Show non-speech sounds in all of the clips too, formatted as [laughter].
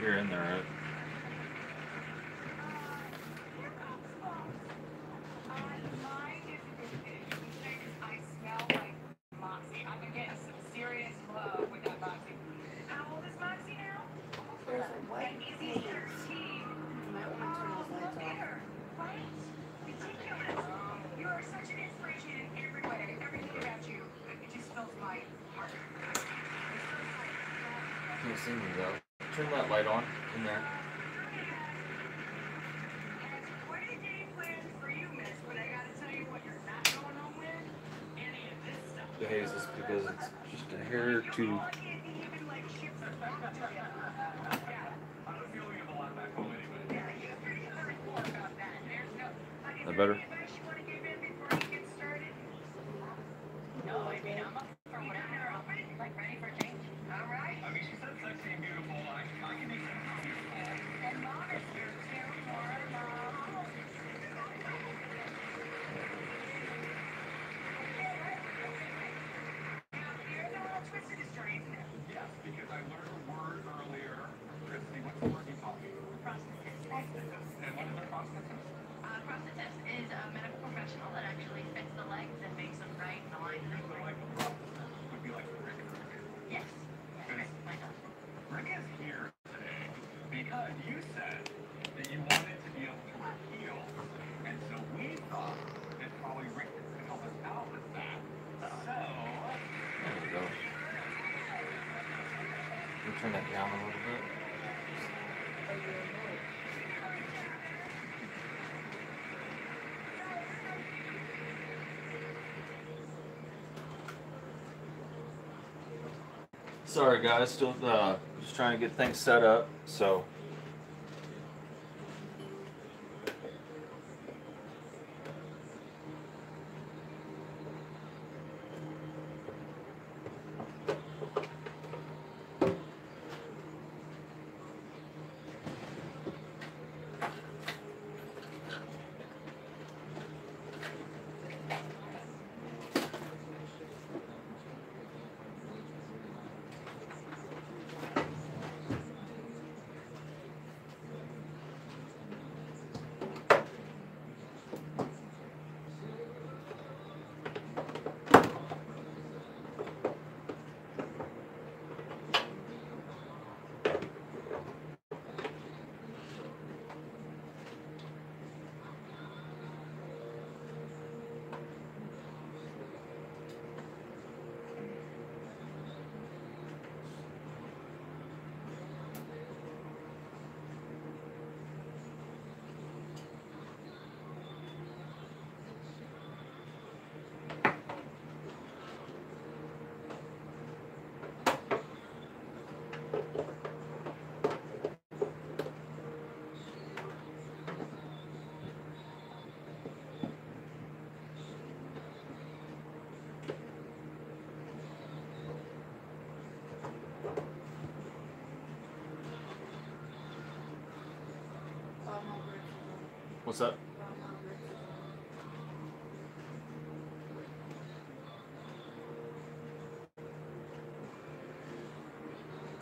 here and there. that light on in there. The haze is because it's just a hair too Sorry guys, still uh, just trying to get things set up. So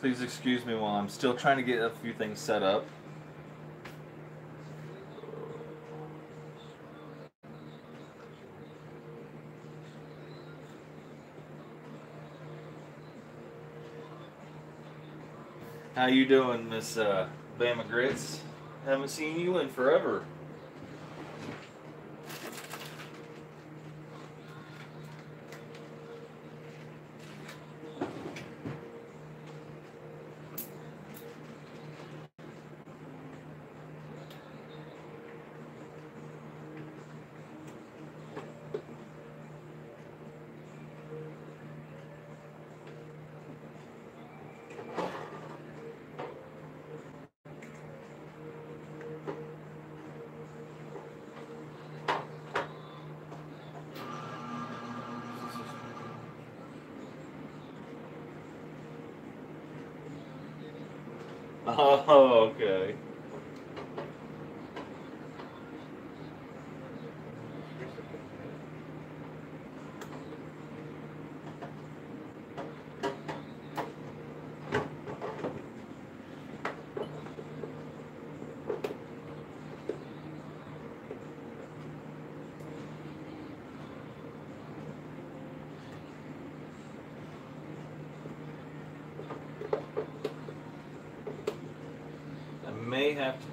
Please excuse me while I'm still trying to get a few things set up. How you doing, Miss uh, Bama Grits? Haven't seen you in forever. Oh,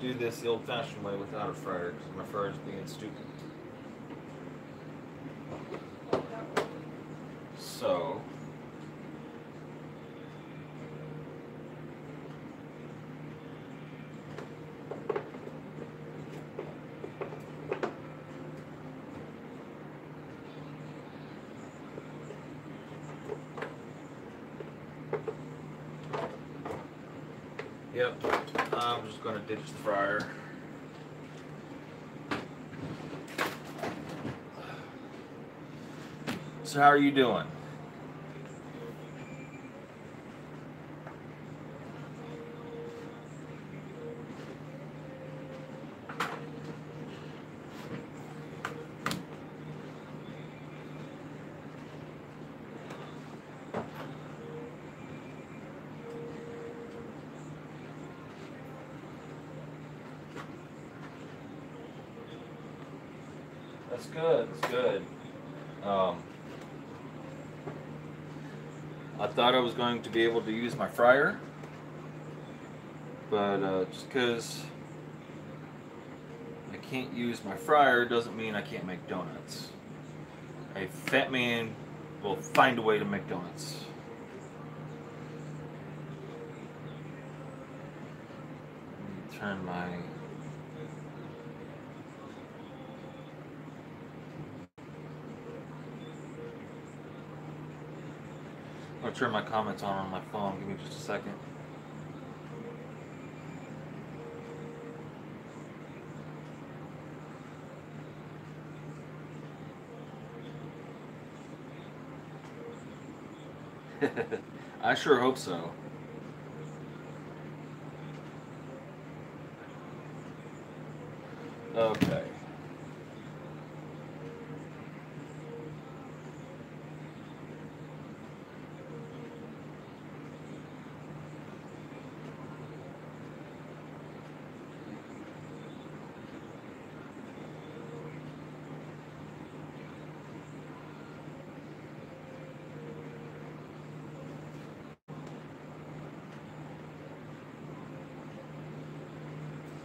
do this the old-fashioned way without a fryer because my fryer's being stupid. So. Yep, I'm just gonna ditch the fryer. So how are you doing? That's good. That's good. Um, I thought I was going to be able to use my fryer, but uh, just because I can't use my fryer doesn't mean I can't make donuts. A fat man will find a way to make donuts. Turn my I'll turn my comments on on my phone. Give me just a second. [laughs] I sure hope so. Okay.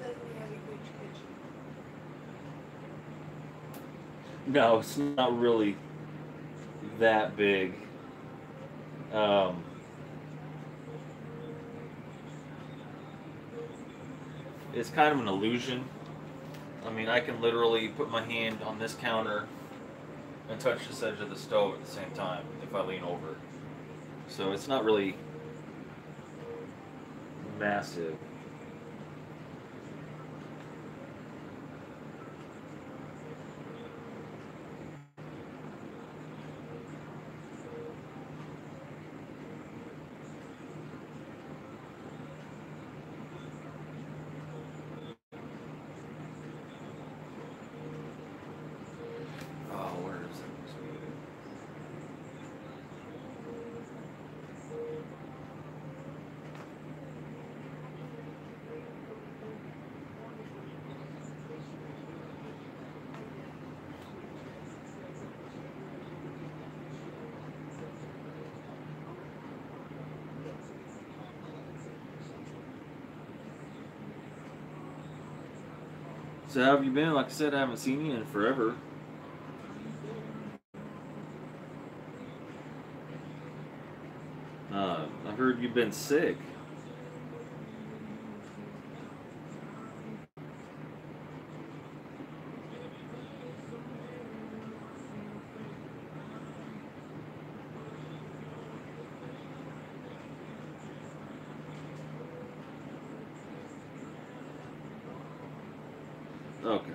Doesn't have a huge kitchen. No, it's not really that big. Um, it's kind of an illusion. I mean, I can literally put my hand on this counter and touch this edge of the stove at the same time if I lean over. So it's not really massive. Oh, where is it? So how have you been? Like I said, I haven't seen you in forever. Uh, I heard you've been sick. Okay.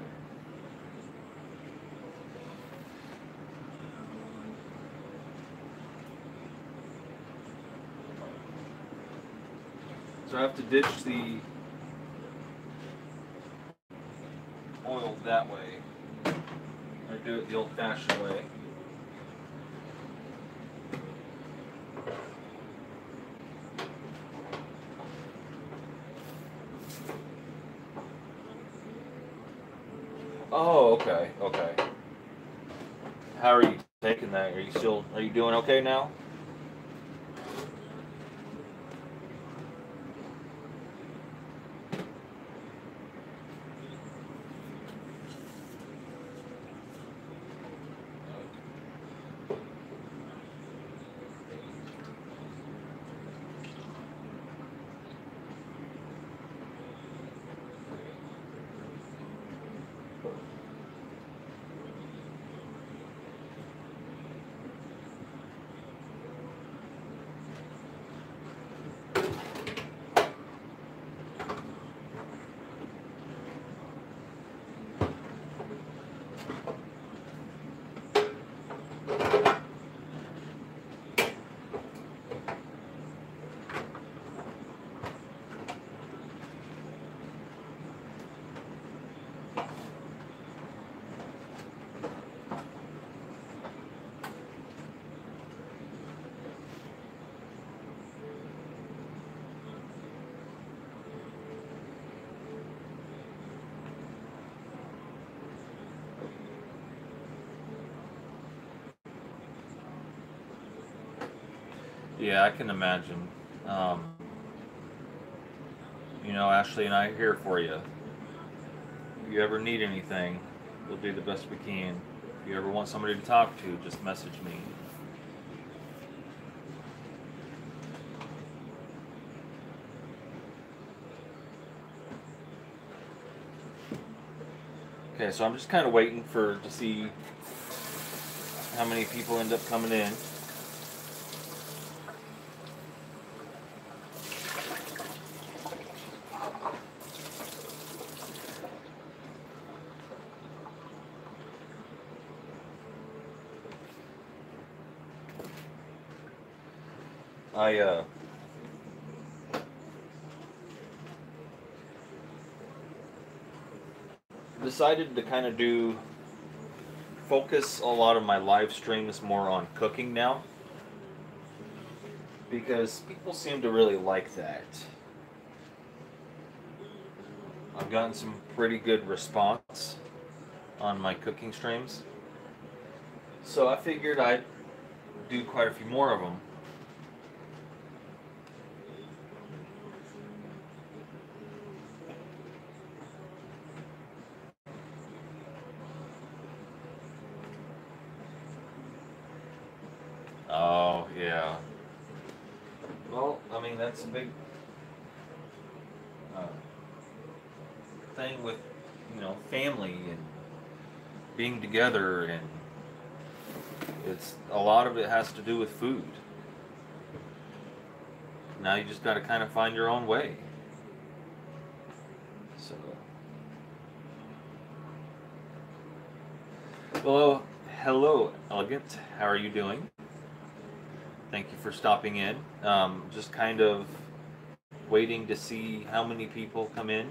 So I to ditch the oil that way. I do it the old fashioned way. Oh, okay, okay. How are you taking that? Are you still are you doing okay now? Yeah, I can imagine. Um, you know, Ashley and I are here for you. If you ever need anything, we'll do the best we can. If you ever want somebody to talk to, just message me. Okay, so I'm just kind of waiting for to see how many people end up coming in. I uh decided to kind of do focus a lot of my live streams more on cooking now because people seem to really like that. I've gotten some pretty good response on my cooking streams. So I figured I'd do quite a few more of them. Oh, yeah. Well, I mean, that's a big uh, thing with, you know, family and together, and it's a lot of it has to do with food. Now you just got to kind of find your own way. So. Hello, hello, elegant. How are you doing? Thank you for stopping in. Um, just kind of waiting to see how many people come in.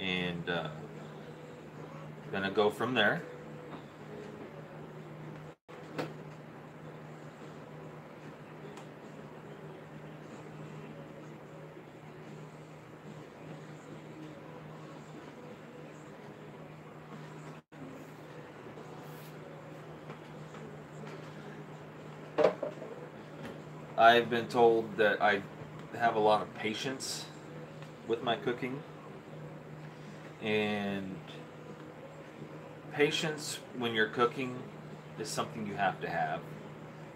And uh, gonna go from there. I've been told that I have a lot of patience with my cooking. And patience when you're cooking is something you have to have,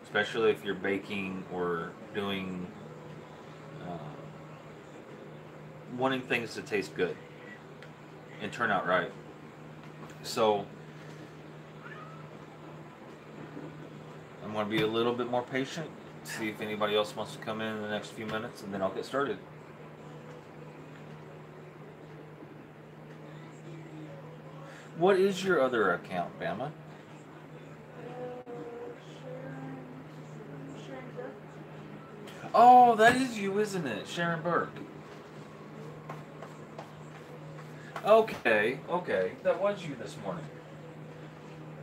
especially if you're baking or doing uh, wanting things to taste good and turn out right. So I'm going to be a little bit more patient see if anybody else wants to come in in the next few minutes, and then I'll get started. What is your other account, Bama? Oh, that is you, isn't it? Sharon Burke. Okay, okay. That was you this morning.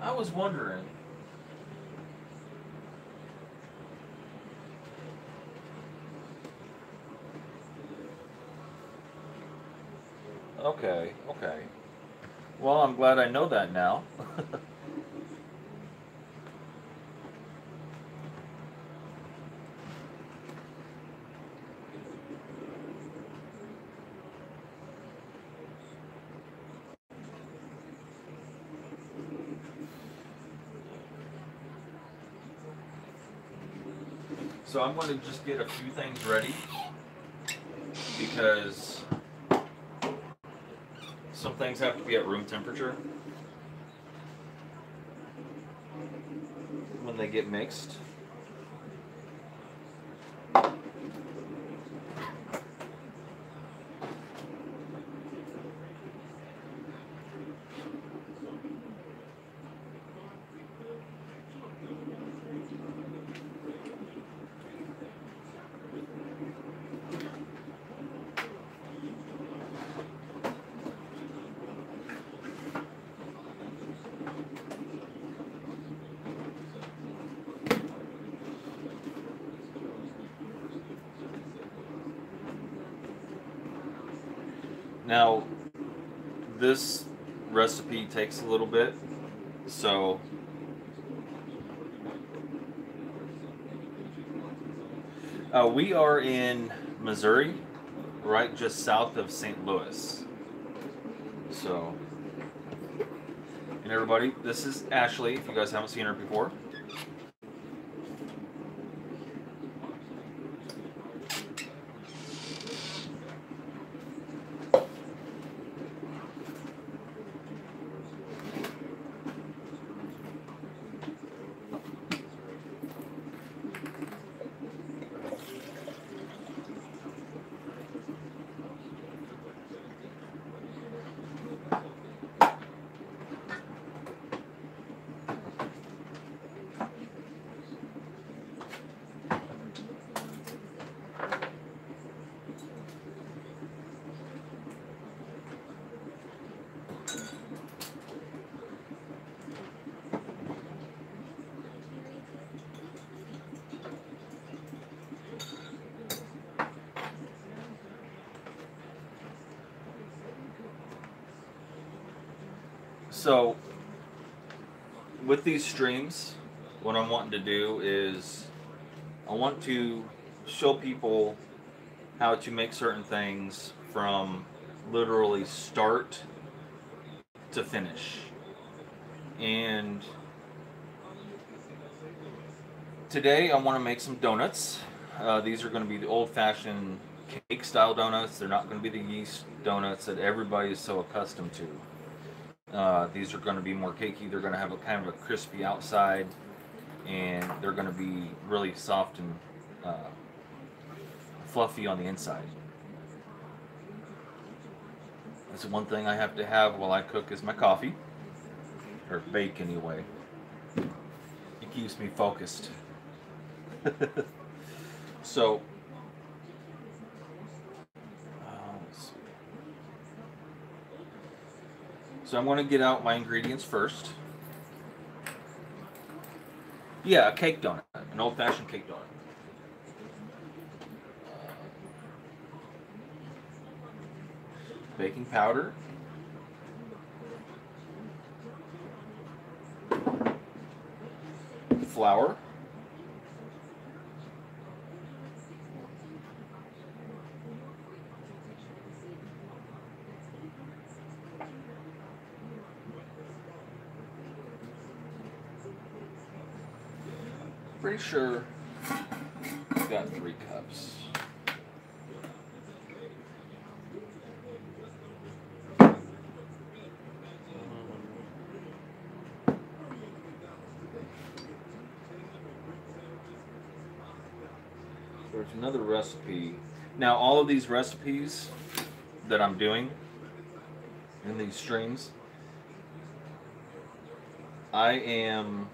I was wondering. Okay, okay. Well, I'm glad I know that now. [laughs] so I'm going to just get a few things ready because some things have to be at room temperature when they get mixed. Now, this recipe takes a little bit, so Uh, we are in Missouri, right just south of St. Louis. So, and everybody, this is Ashley. If you guys haven't seen her before, So, with these streams, what I'm wanting to do is I want to show people how to make certain things from literally start to finish. And today I want to make some donuts. Uh, these are going to be the old fashioned cake style donuts. They're not going to be the yeast donuts that everybody is so accustomed to. Uh, these are going to be more cakey. They're going to have a kind of a crispy outside, and they're going to be really soft and uh, fluffy on the inside. That's one thing I have to have while I cook is my coffee, or bake anyway. It keeps me focused. [laughs] so. uh, let's see. So I'm going to get out my ingredients first. Yeah, a cake donut, an old-fashioned cake donut. Baking powder. Flour. Pretty sure I've got three cups. There's another recipe. Now, all of these recipes that I'm doing in these streams, I am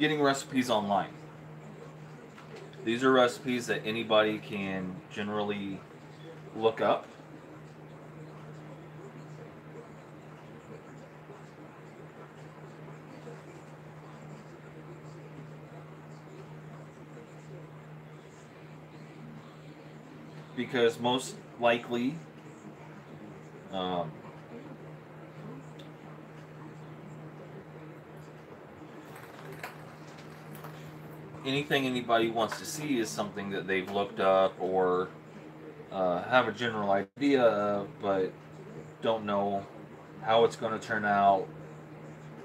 getting recipes online. These are recipes that anybody can generally look up. Because most likely, um, anything anybody wants to see is something that they've looked up or uh, have a general idea of, but don't know how it's going to turn out,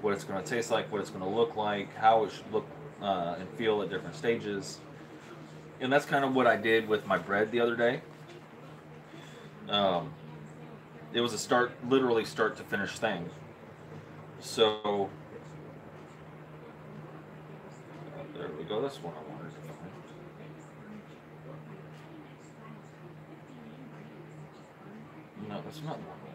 what it's going to taste like, what it's going to look like, how it should look uh, and feel at different stages. And that's kind of what I did with my bread the other day. Um, it was a start, literally start to finish thing. So there go. That's what I wanted to find. No, that's not one.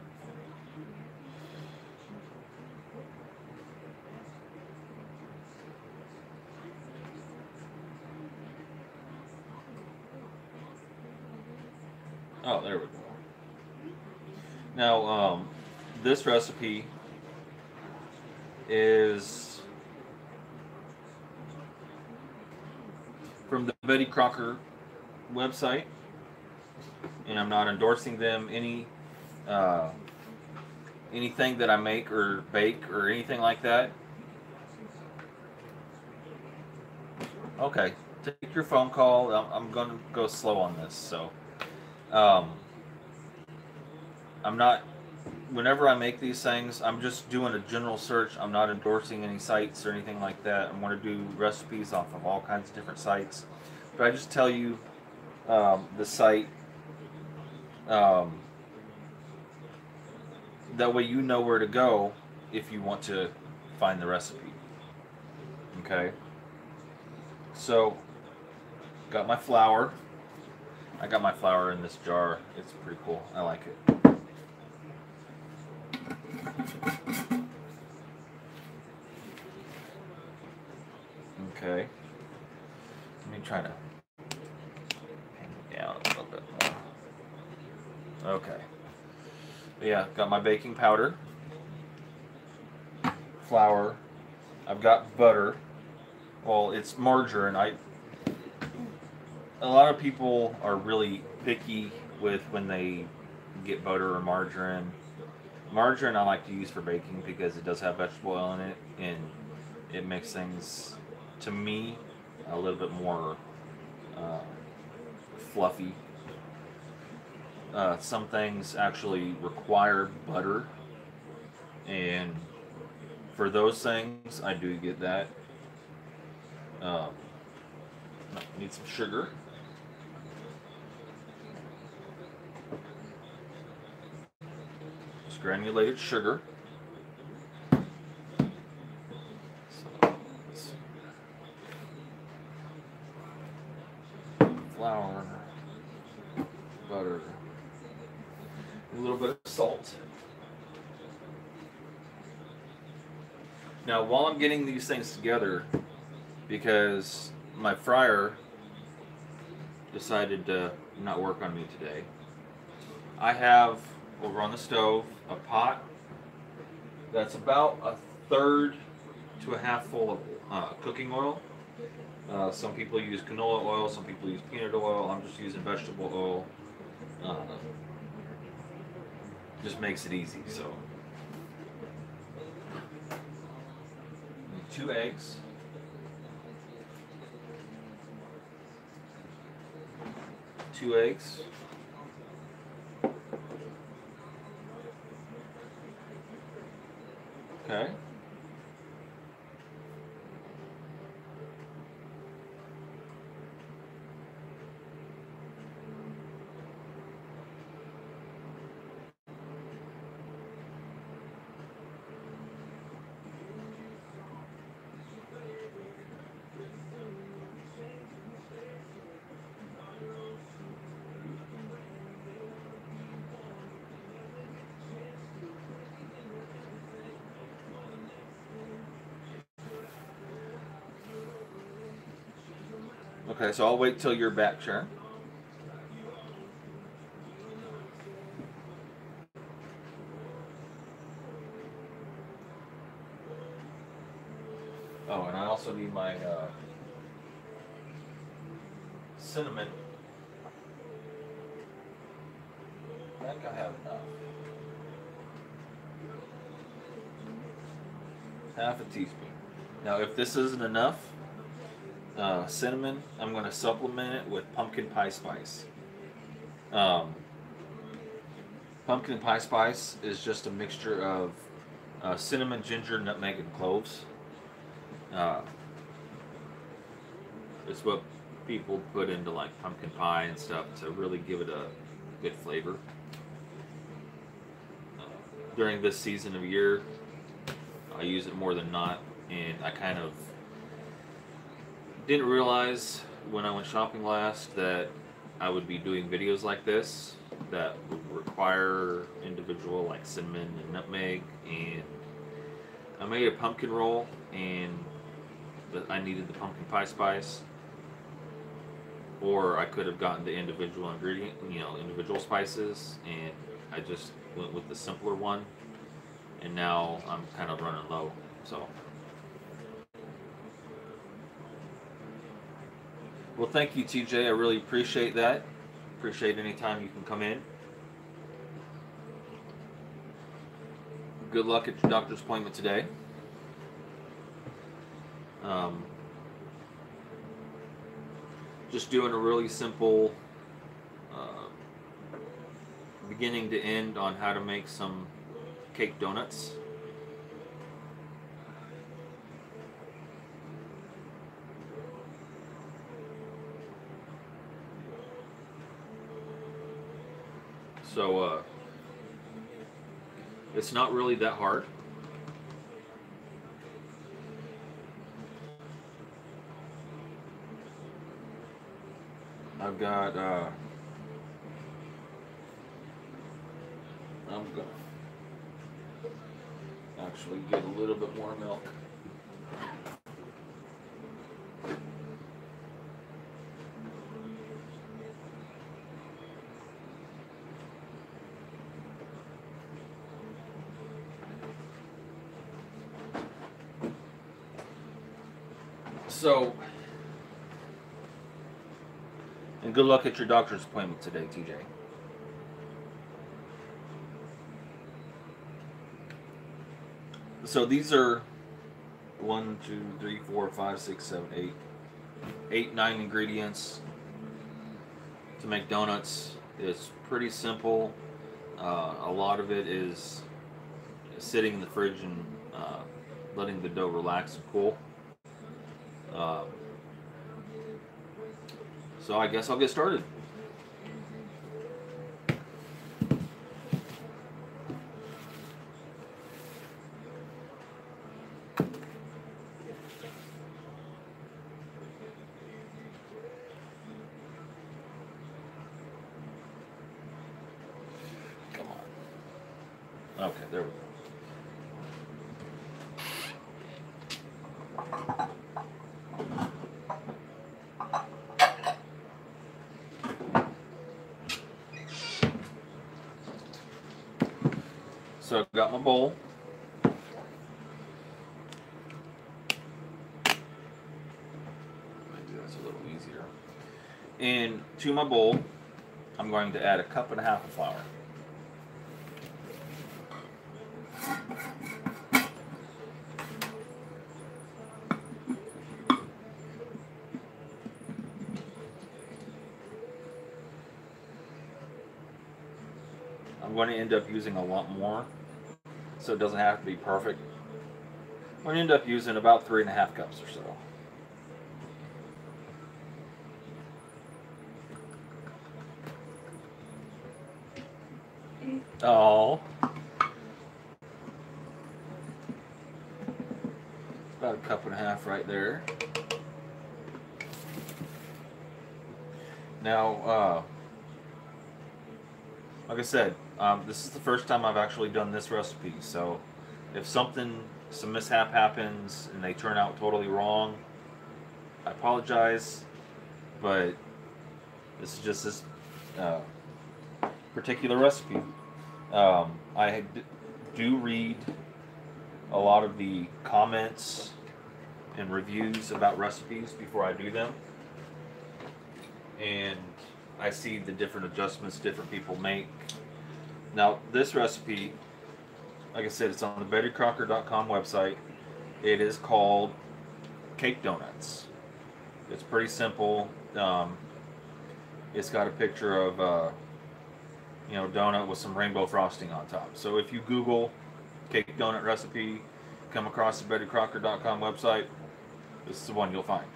Oh, there we go. Now, um, this recipe is from the Betty Crocker website, and I'm not endorsing them any uh, anything that I make or bake or anything like that. Okay, take your phone call. I'm, I'm going to go slow on this. So, um, I'm not. Whenever I make these things, I'm just doing a general search. I'm not endorsing any sites or anything like that. I'm going to do recipes off of all kinds of different sites. But I just tell you um, the site. Um, that way you know where to go if you want to find the recipe. Okay. So, got my flour. I got my flour in this jar. It's pretty cool. I like it. Okay. Let me try to hang it down a little bit more. Okay. Yeah, got my baking powder, flour. I've got butter. Well, it's margarine. I a lot of people are really picky with when they get butter or margarine. Margarine I like to use for baking because it does have vegetable oil in it and it makes things to me a little bit more uh, fluffy. Uh, some things actually require butter, and for those things, I do get that. Um, need some sugar. It's granulated sugar. Flour, butter, a little bit of salt. Now, while I'm getting these things together, because my fryer decided to not work on me today, I have over on the stove a pot that's about a third to a half full of uh, cooking oil. Uh, some people use canola oil, some people use peanut oil. I'm just using vegetable oil. Uh, just makes it easy. So, two eggs. Two eggs. Okay. Okay, so I'll wait till you're back, Sharon. Oh, and I also need my uh, cinnamon. I think I have enough. Half a teaspoon. Now, if this isn't enough, cinnamon. I'm going to supplement it with pumpkin pie spice. Um, pumpkin pie spice is just a mixture of uh, cinnamon, ginger, nutmeg, and cloves. Uh, it's what people put into like pumpkin pie and stuff to really give it a good flavor. Uh, during this season of year, I use it more than not, and I kind of didn't realize when I went shopping last that I would be doing videos like this that would require individual like cinnamon and nutmeg and I made a pumpkin roll and I needed the pumpkin pie spice or I could have gotten the individual ingredient you know individual spices and I just went with the simpler one and now I'm kind of running low so Well, thank you, TJ. I really appreciate that. Appreciate any time you can come in. Good luck at your doctor's appointment today. Um, just doing a really simple uh, beginning to end on how to make some cake donuts. So uh, it's not really that hard. I've got uh, I'm gonna actually get a little bit more milk. So, and good luck at your doctor's appointment today, TJ. So these are one, two, three, four, five, six, seven, eight, eight, nine ingredients to make donuts. It's pretty simple. Uh, a lot of it is sitting in the fridge and uh, letting the dough relax and cool. Um, so I guess I'll get started. Come on. Okay, there we go. So I've got my bowl. Maybe that's a little easier. And to my bowl, I'm going to add a cup and a half of flour. I'm going to end up using a lot more, so it doesn't have to be perfect. I'm going to end up using about three and a half cups or so. Oh. About a cup and a half right there. Now, uh, like I said, um, this is the first time I've actually done this recipe. So, if something, some mishap happens and they turn out totally wrong, I apologize. But this is just this uh, particular recipe. Um, I do read a lot of the comments and reviews about recipes before I do them. And I see the different adjustments different people make. Now, this recipe, like I said, it's on the BettyCrocker.com website. It is called Cake Donuts. It's pretty simple. Um, it's got a picture of, uh, you know, donut with some rainbow frosting on top. So if you Google cake donut recipe, come across the BettyCrocker.com website, this is the one you'll find.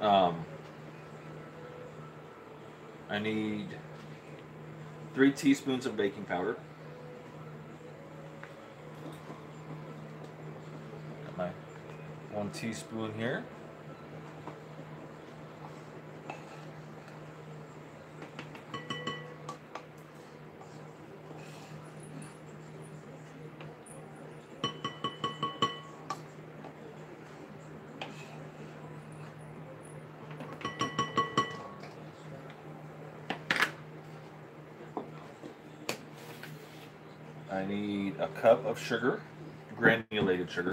Um, I need three teaspoons of baking powder. Got my one teaspoon here. A cup of sugar, granulated sugar.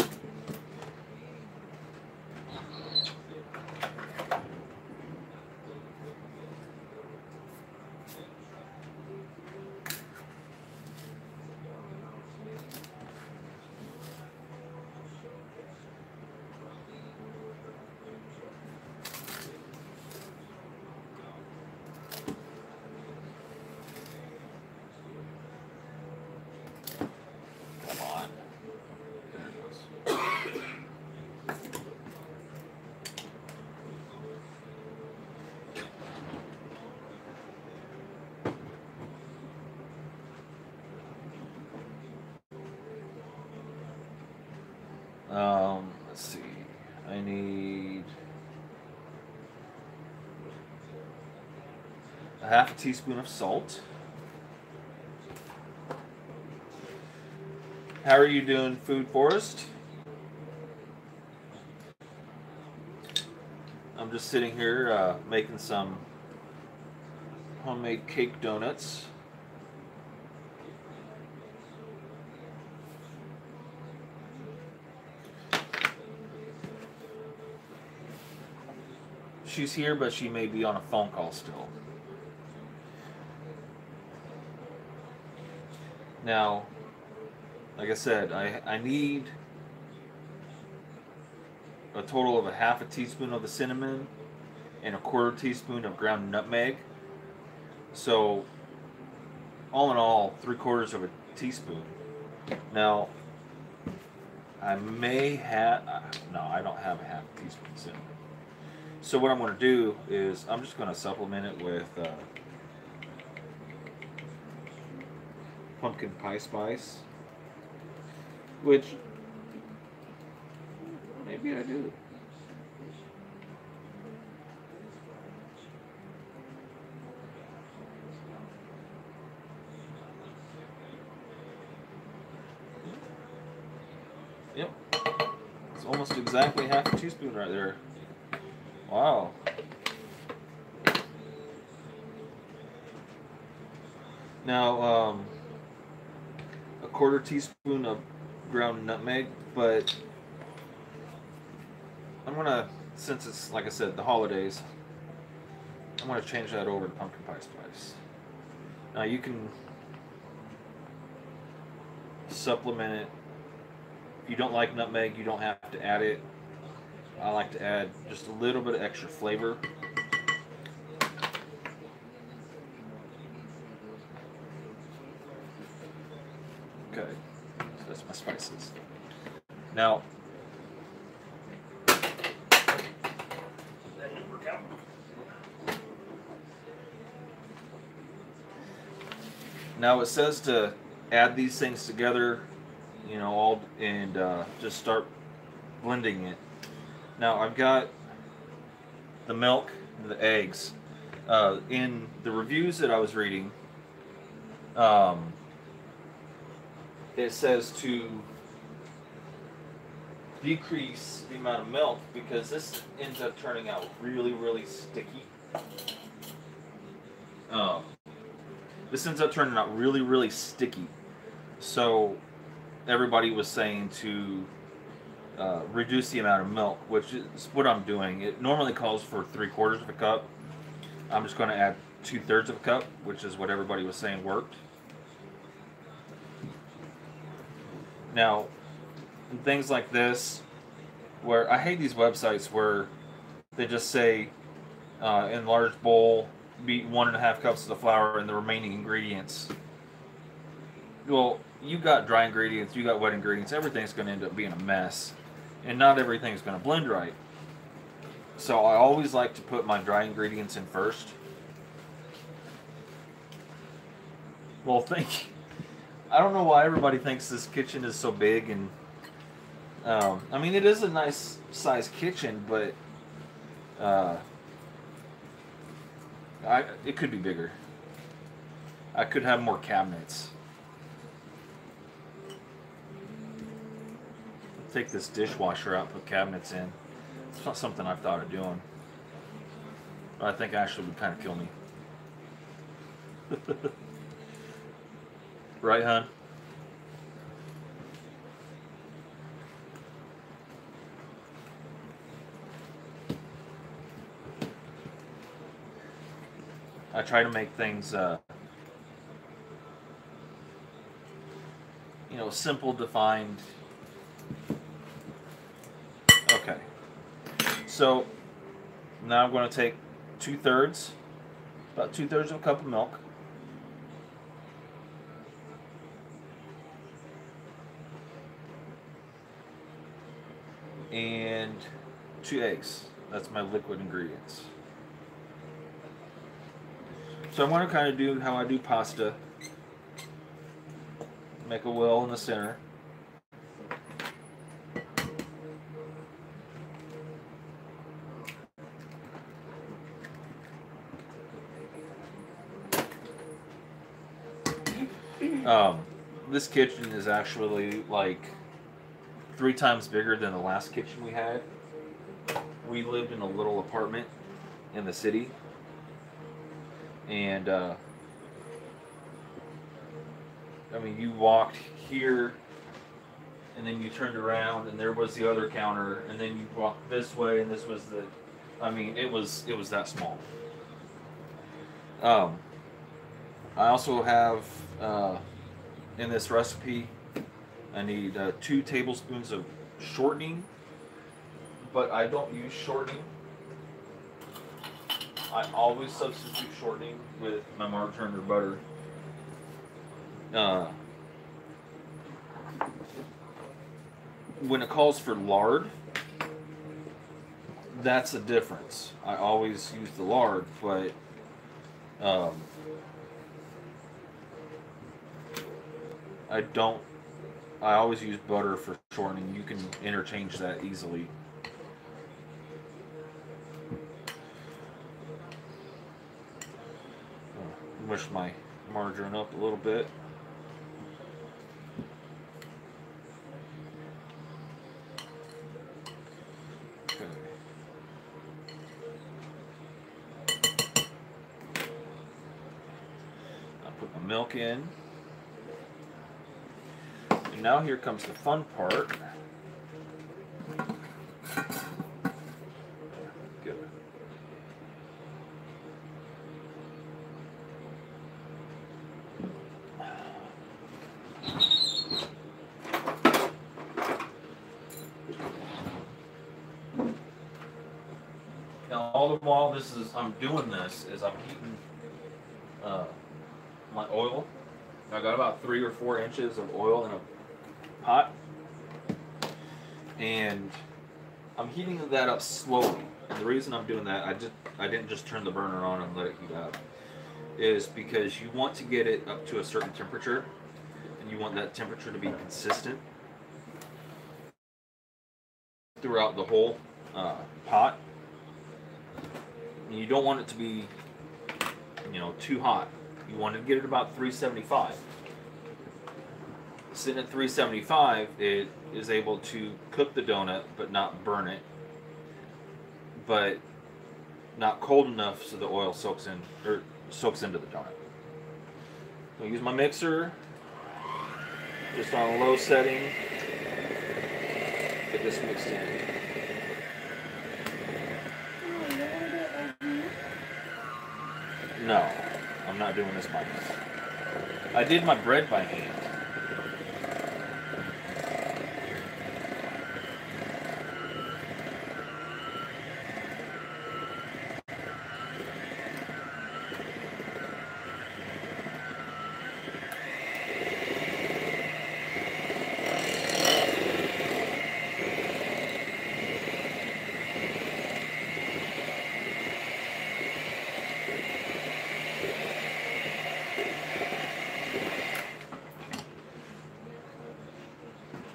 Um, let's see. I need a half a teaspoon of salt. How are you doing, Food Forest? I'm just sitting here uh, making some homemade cake donuts. She's here, but she may be on a phone call still. Now, like I said, I, I need a total of a half a teaspoon of the cinnamon and a quarter teaspoon of ground nutmeg. So, all in all, three quarters of a teaspoon. Now, I may have, no, I don't have a half a teaspoon cinnamon. So what I'm going to do is I'm just going to supplement it with uh, pumpkin pie spice, which maybe I do. Yep. It's almost exactly half a teaspoon right there. Wow. Now, um, a quarter teaspoon of ground nutmeg, but I'm gonna, since it's like I said, the holidays, I'm gonna change that over to pumpkin pie spice. Now you can supplement it. If you don't like nutmeg, you don't have to add it. I like to add just a little bit of extra flavor. Okay, so that's my spices. Now, now it says to add these things together, you know, all and uh, just start blending it. Now I've got the milk and the eggs. Uh, in the reviews that I was reading, um, it says to decrease the amount of milk because this ends up turning out really, really sticky. Um, this ends up turning out really, really sticky. So everybody was saying to uh, reduce the amount of milk, which is what I'm doing. It normally calls for three quarters of a cup. I'm just going to add two thirds of a cup, which is what everybody was saying worked. Now, things like this, where I hate these websites where they just say uh, in large bowl, beat one and a half cups of the flour and the remaining ingredients. Well, you got dry ingredients, you got wet ingredients, everything's going to end up being a mess. And not everything's going to blend right. So I always like to put my dry ingredients in first. Well, [laughs] thank you. I don't know why everybody thinks this kitchen is so big and um, I mean it is a nice size kitchen, but uh, I it could be bigger. I could have more cabinets. Take this dishwasher out, put cabinets in. It's not something I've thought of doing. But I think Ashley would kind of kill me. [laughs] right, hon? I try to make things, uh, you know, simple, defined. Okay. So now I'm going to take two thirds, about two thirds of a cup of milk. And two eggs. That's my liquid ingredients. So I'm going to kind of do how I do pasta. Make a well in the center. Um, this kitchen is actually like three times bigger than the last kitchen we had. We lived in a little apartment in the city, and uh, I mean, you walked here, and then you turned around, and there was the other counter, and then you walked this way, and this was the. I mean, it was it was that small. Um, I also have uh, in this recipe, I need uh, two tablespoons of shortening, but I don't use shortening. I always substitute shortening with my margarine or butter. Uh, when it calls for lard, that's a difference. I always use the lard, but um, I don't. I always use butter for shortening. You can interchange that easily. Oh, Mush my margarine up a little bit. Okay. I put my milk in. Now here comes the fun part. Good. Now, all the while this is, I'm doing this, is I'm heating uh, my oil. I got about three or four inches of oil in a pot, and I'm heating that up slowly. And the reason I'm doing that, I just I didn't just turn the burner on and let it heat up, is because you want to get it up to a certain temperature, and you want that temperature to be consistent throughout the whole uh, pot. And you don't want it to be, you know, too hot. You want to get it about 375. Sitting at 375, it is able to cook the donut but not burn it. But not cold enough so the oil soaks in or soaks into the donut. So I use my mixer just on a low setting. Get this mixed in. No, I'm not doing this by hand. I did my bread by hand.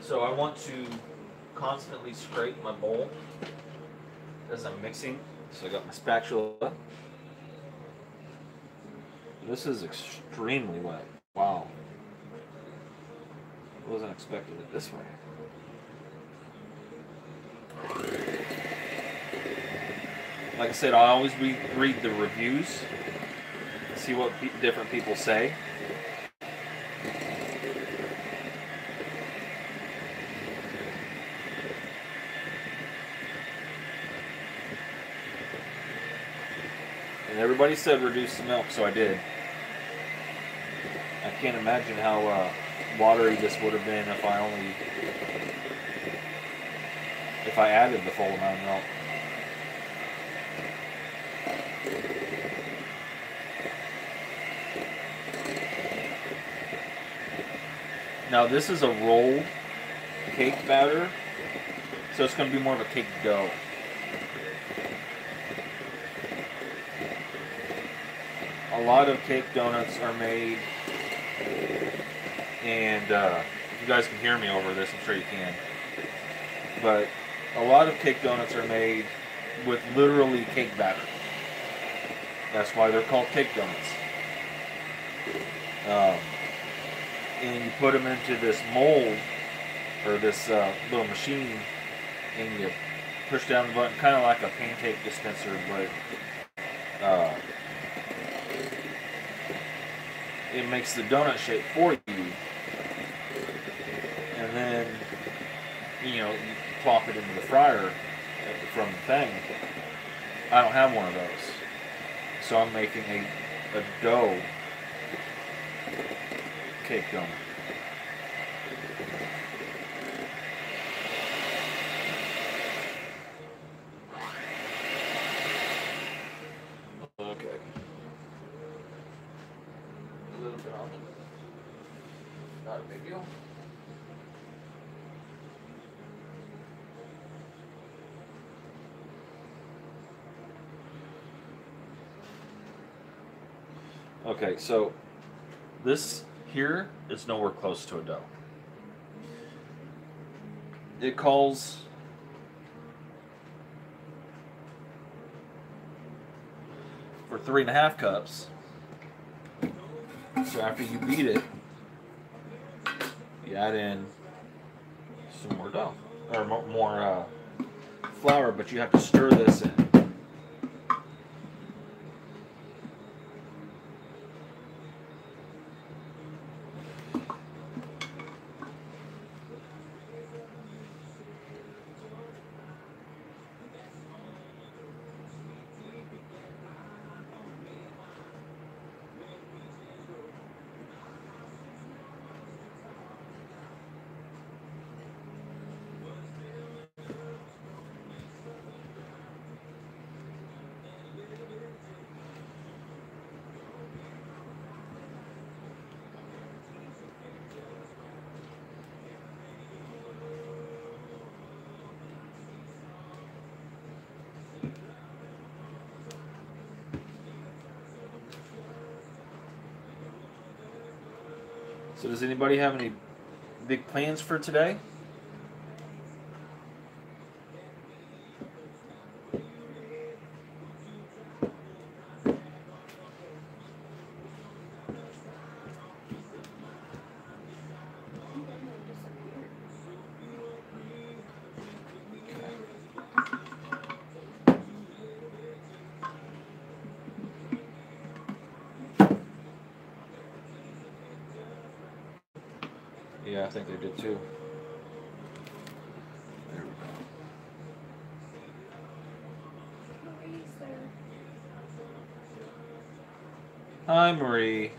So I want to constantly scrape my bowl as I'm mixing. So I got my spatula. This is extremely wet. Wow. Wasn't expecting it this way. Like I said, I always read, read the reviews, see what pe- different people say. Everybody said reduce the milk, so I did. I can't imagine how uh, watery this would have been if I only if I added the full amount of milk. Now this is a rolled cake batter, so it's going to be more of a cake dough. Lot of cake donuts are made, and uh, you guys can hear me over this, I'm sure you can. But a lot of cake donuts are made with literally cake batter. That's why they're called cake donuts. Um, and you put them into this mold or this uh, little machine, and you push down the button, kind of like a pancake dispenser, but uh, it makes the donut shape for you, and then you know you plop it into the fryer from the thing. I don't have one of those, so I'm making a a dough cake donut. Okay. A little bit on. Not a big deal. Okay, so this here is nowhere close to a dough. It calls for three and a half cups. So after you beat it, you add in some more dough or more uh, flour, but you have to stir this in. So does anybody have any big plans for today? Yeah, I think they did too. There we go. Marie's there. Hi, Marie.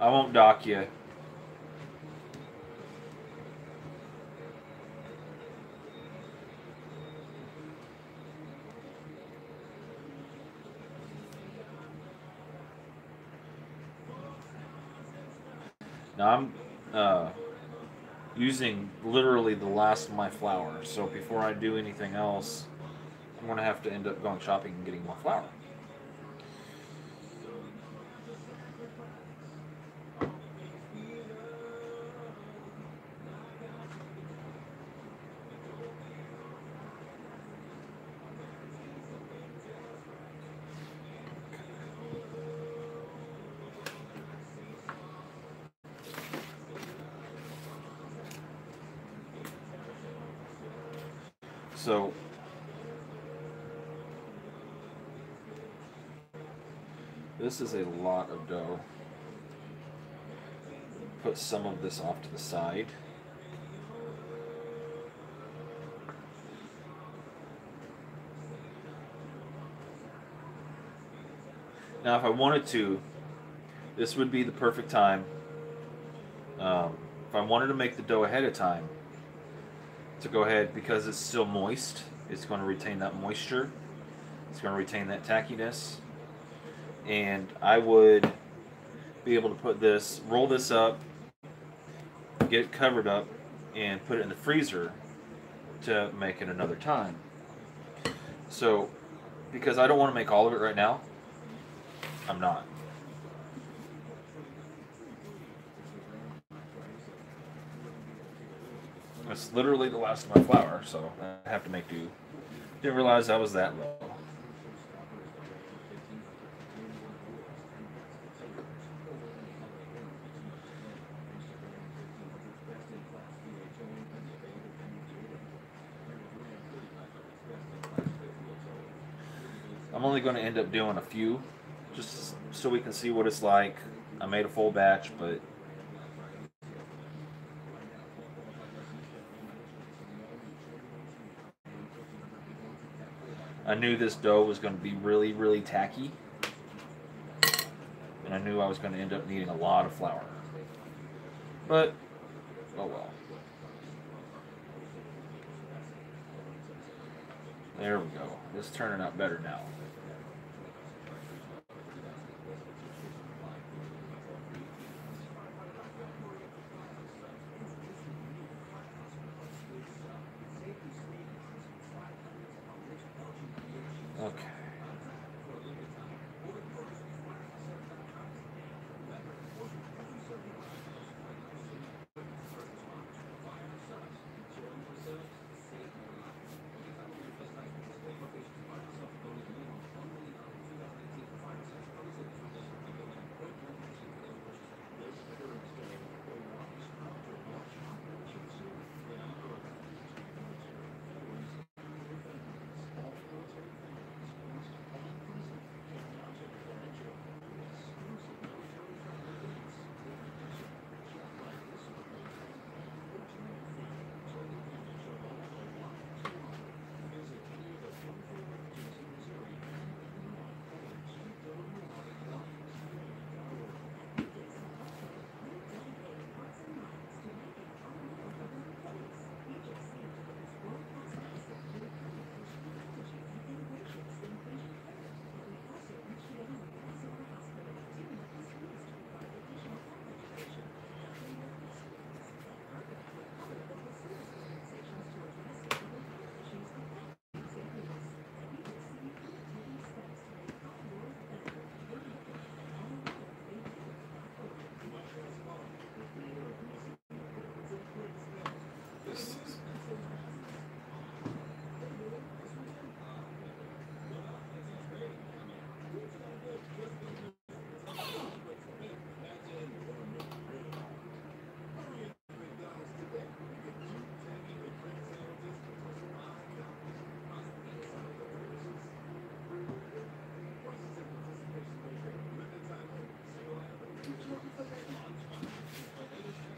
I won't dock you. Now I'm uh, using literally the last of my flour, so before I do anything else, I'm gonna have to end up going shopping and getting more flour. So this is a lot of dough. Put some of this off to the side. Now, if I wanted to, this would be the perfect time. Um, if I wanted to make the dough ahead of time, to go ahead because it's still moist. It's going to retain that moisture. It's going to retain that tackiness. And I would be able to put this, roll this up, get it covered up, and put it in the freezer to make it another time. So, because I don't want to make all of it right now, I'm not. It's literally the last of my flour, so I have to make do. Didn't realize I was that low. I'm only going to end up doing a few, just so we can see what it's like. I made a full batch, but I knew this dough was going to be really, really tacky. And I knew I was going to end up needing a lot of flour. But, oh well. There we go. It's turning out better now.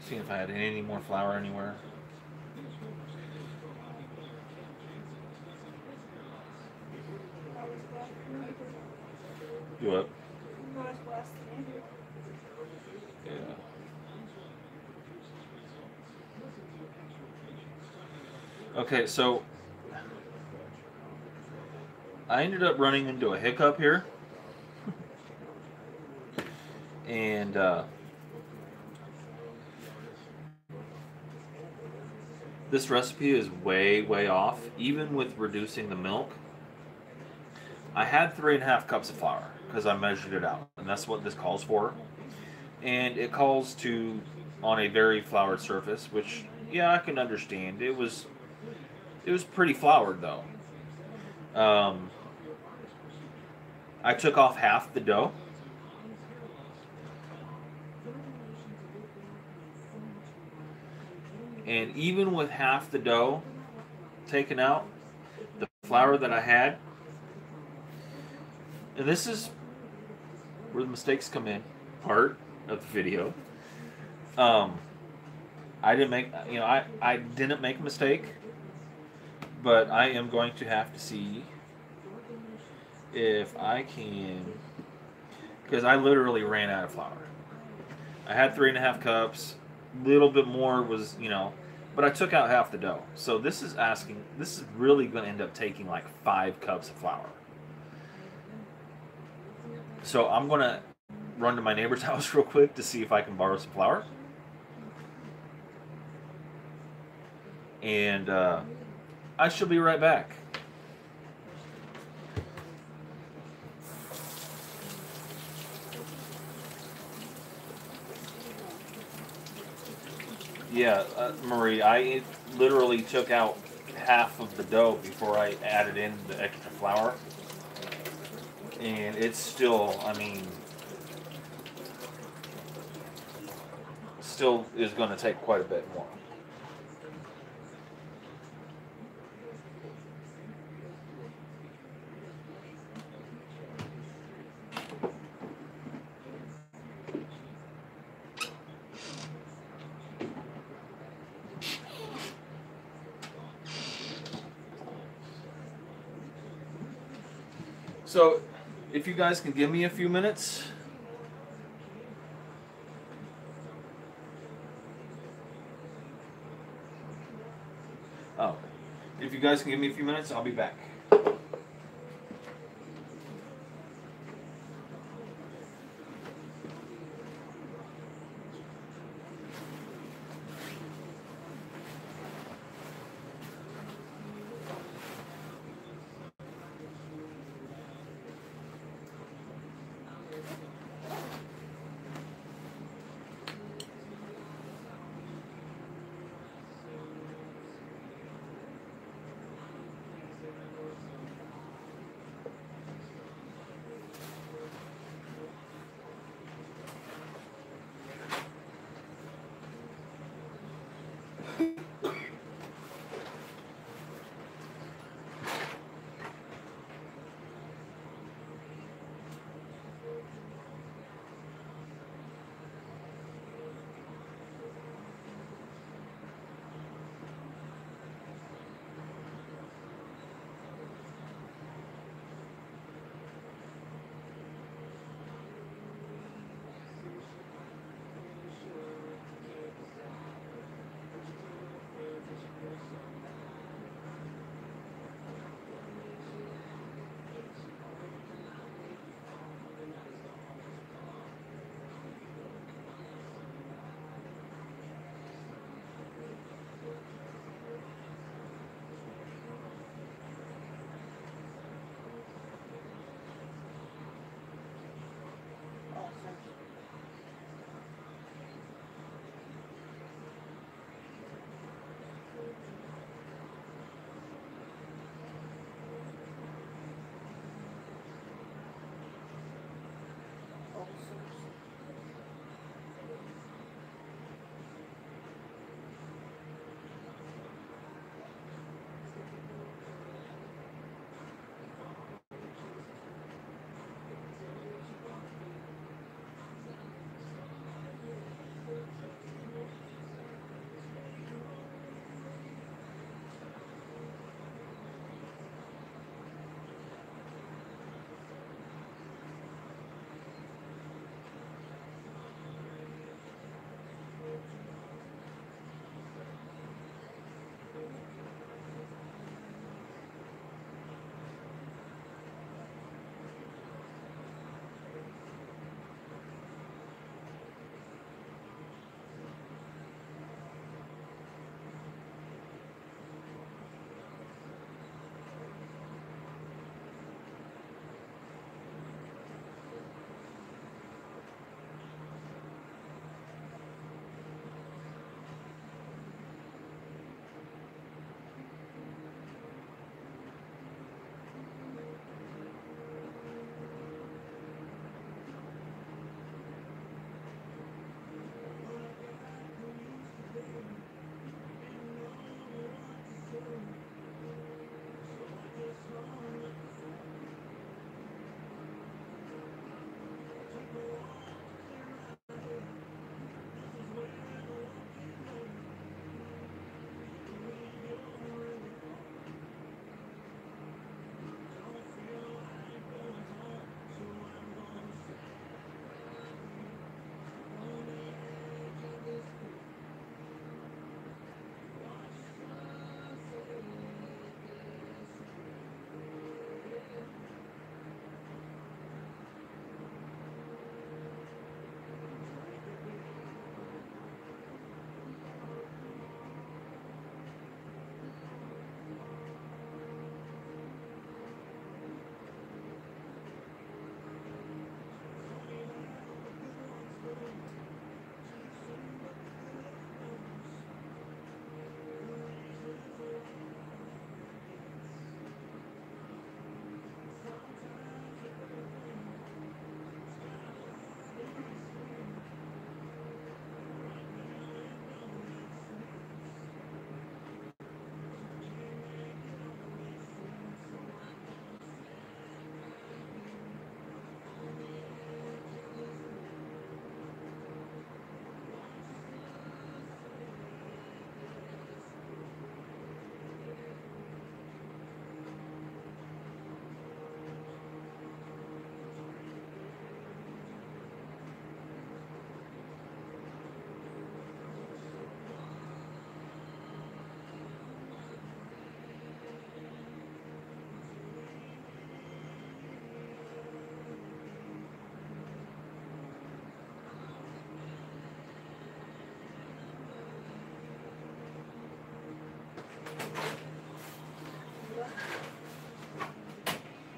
See if I had any more flour anywhere. You up? Yeah. Okay, so I ended up running into a hiccup here. [laughs] And uh, this recipe is way, way off, even with reducing the milk. I had three and a half cups of flour because I measured it out, and that's what this calls for. And it calls to on a very floured surface, which yeah, I can understand. It was it was pretty floured though. Um, I took off half the dough. And even with half the dough taken out, the flour that I had, and this is where the mistakes come in, part of the video. Um, I didn't make, you know, I, I didn't make a mistake, but I am going to have to see if I can, because I literally ran out of flour. I had three and a half cups, little bit more was, you know, but I took out half the dough. So this is asking, this is really going to end up taking like five cups of flour. So I'm going to run to my neighbor's [laughs] house real quick to see if I can borrow some flour. And uh, I shall be right back. Yeah, uh, Marie, I literally took out half of the dough before I added in the extra flour. And it's still, I mean, still is going to take quite a bit more. So, if you guys can give me a few minutes. Oh, if you guys can give me a few minutes, I'll be back.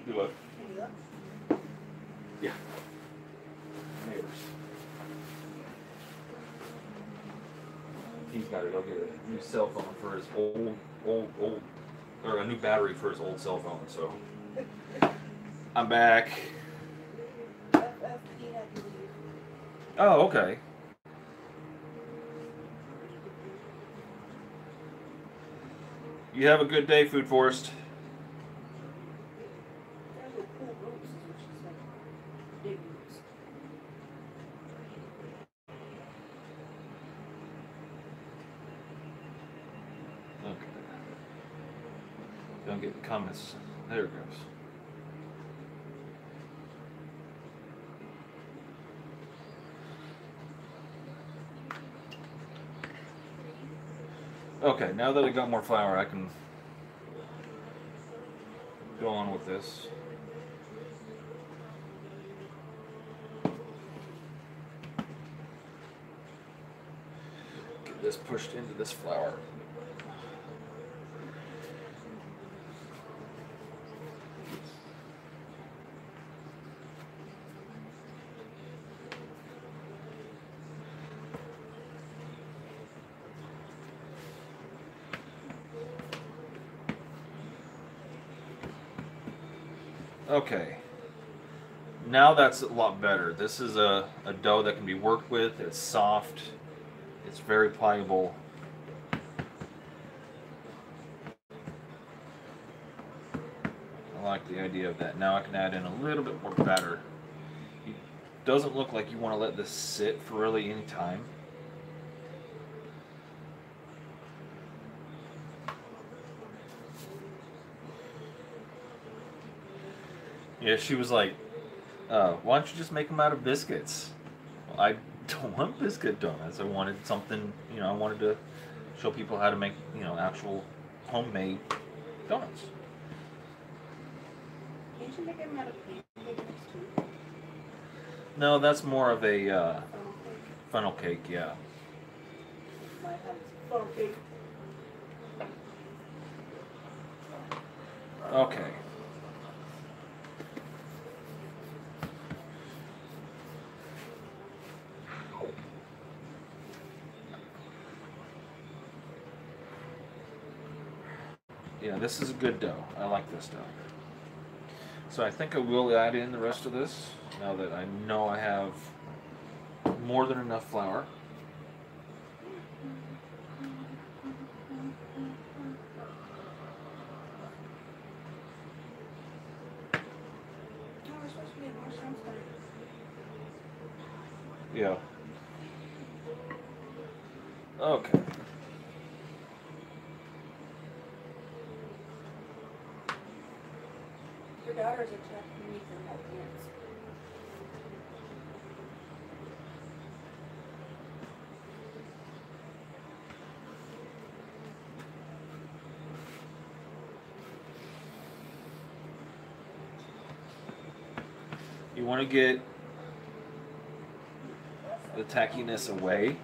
Do what? Can you look? Yeah. Neighbors. He's got it. I'll get a new cell phone for his old, old, old, or a new battery for his old cell phone. So I'm back. FFP had to leave. Oh, okay. You have a good day, Food Forest. Okay. Don't get comments. There it goes. Okay, now that I got more flour, I can go on with this. Get this pushed into this flour. Okay. Now that's a lot better. This is a, a dough that can be worked with. It's soft. It's very pliable. I like the idea of that. Now I can add in a little bit more batter. It doesn't look like you want to let this sit for really any time. Yeah, she was like, uh, "Why don't you just make them out of biscuits?" Well, I don't [laughs] want biscuit donuts. I wanted something, you know, I wanted to show people how to make, you know, actual homemade donuts. Can't you make them out of pancake mix too? No, that's more of a uh, Funnel cake. funnel cake, yeah. Might funnel cake. Okay. This is a good dough. I like this dough. So I think I will add in the rest of this now that I know I have more than enough flour. Oh, we're supposed to be in Marshall's tonight. Yeah. Okay. Your daughters are checking me for my pants. You to get the tackiness away.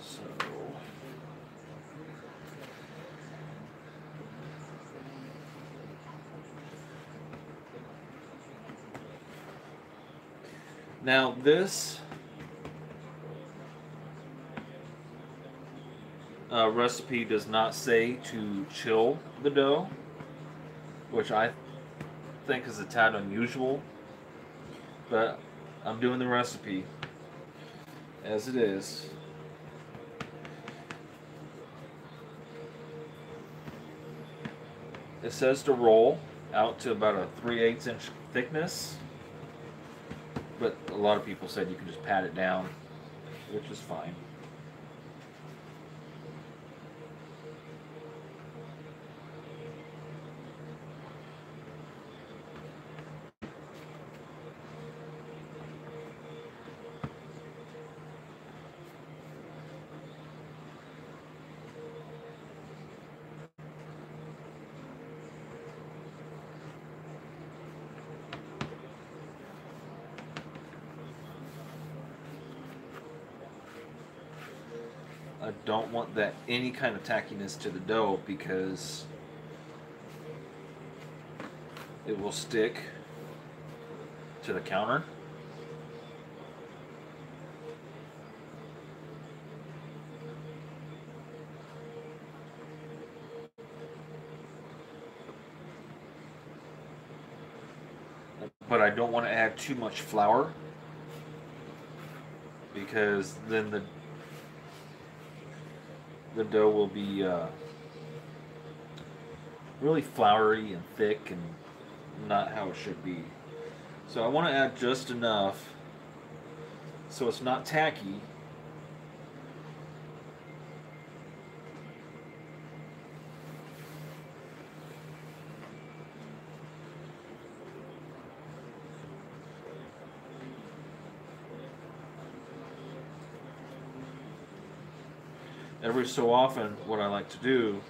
So Now this uh, recipe does not say to chill the dough, which I think is a tad unusual. But I'm doing the recipe as it is. It says to roll out to about a 3 8 inch thickness lot of people said you can just pat it down, which is fine. I don't that any kind of tackiness to the dough because it will stick to the counter. But I don't want to add too much flour because then the the dough will be uh, really floury and thick and not how it should be. So I want to add just enough so it's not tacky. Every so often, what I like to do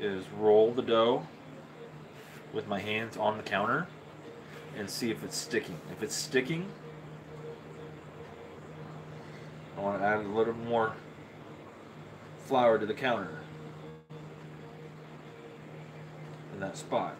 is roll the dough with my hands on the counter and see if it's sticking. If it's sticking, I want to add a little more flour to the counter in that spot.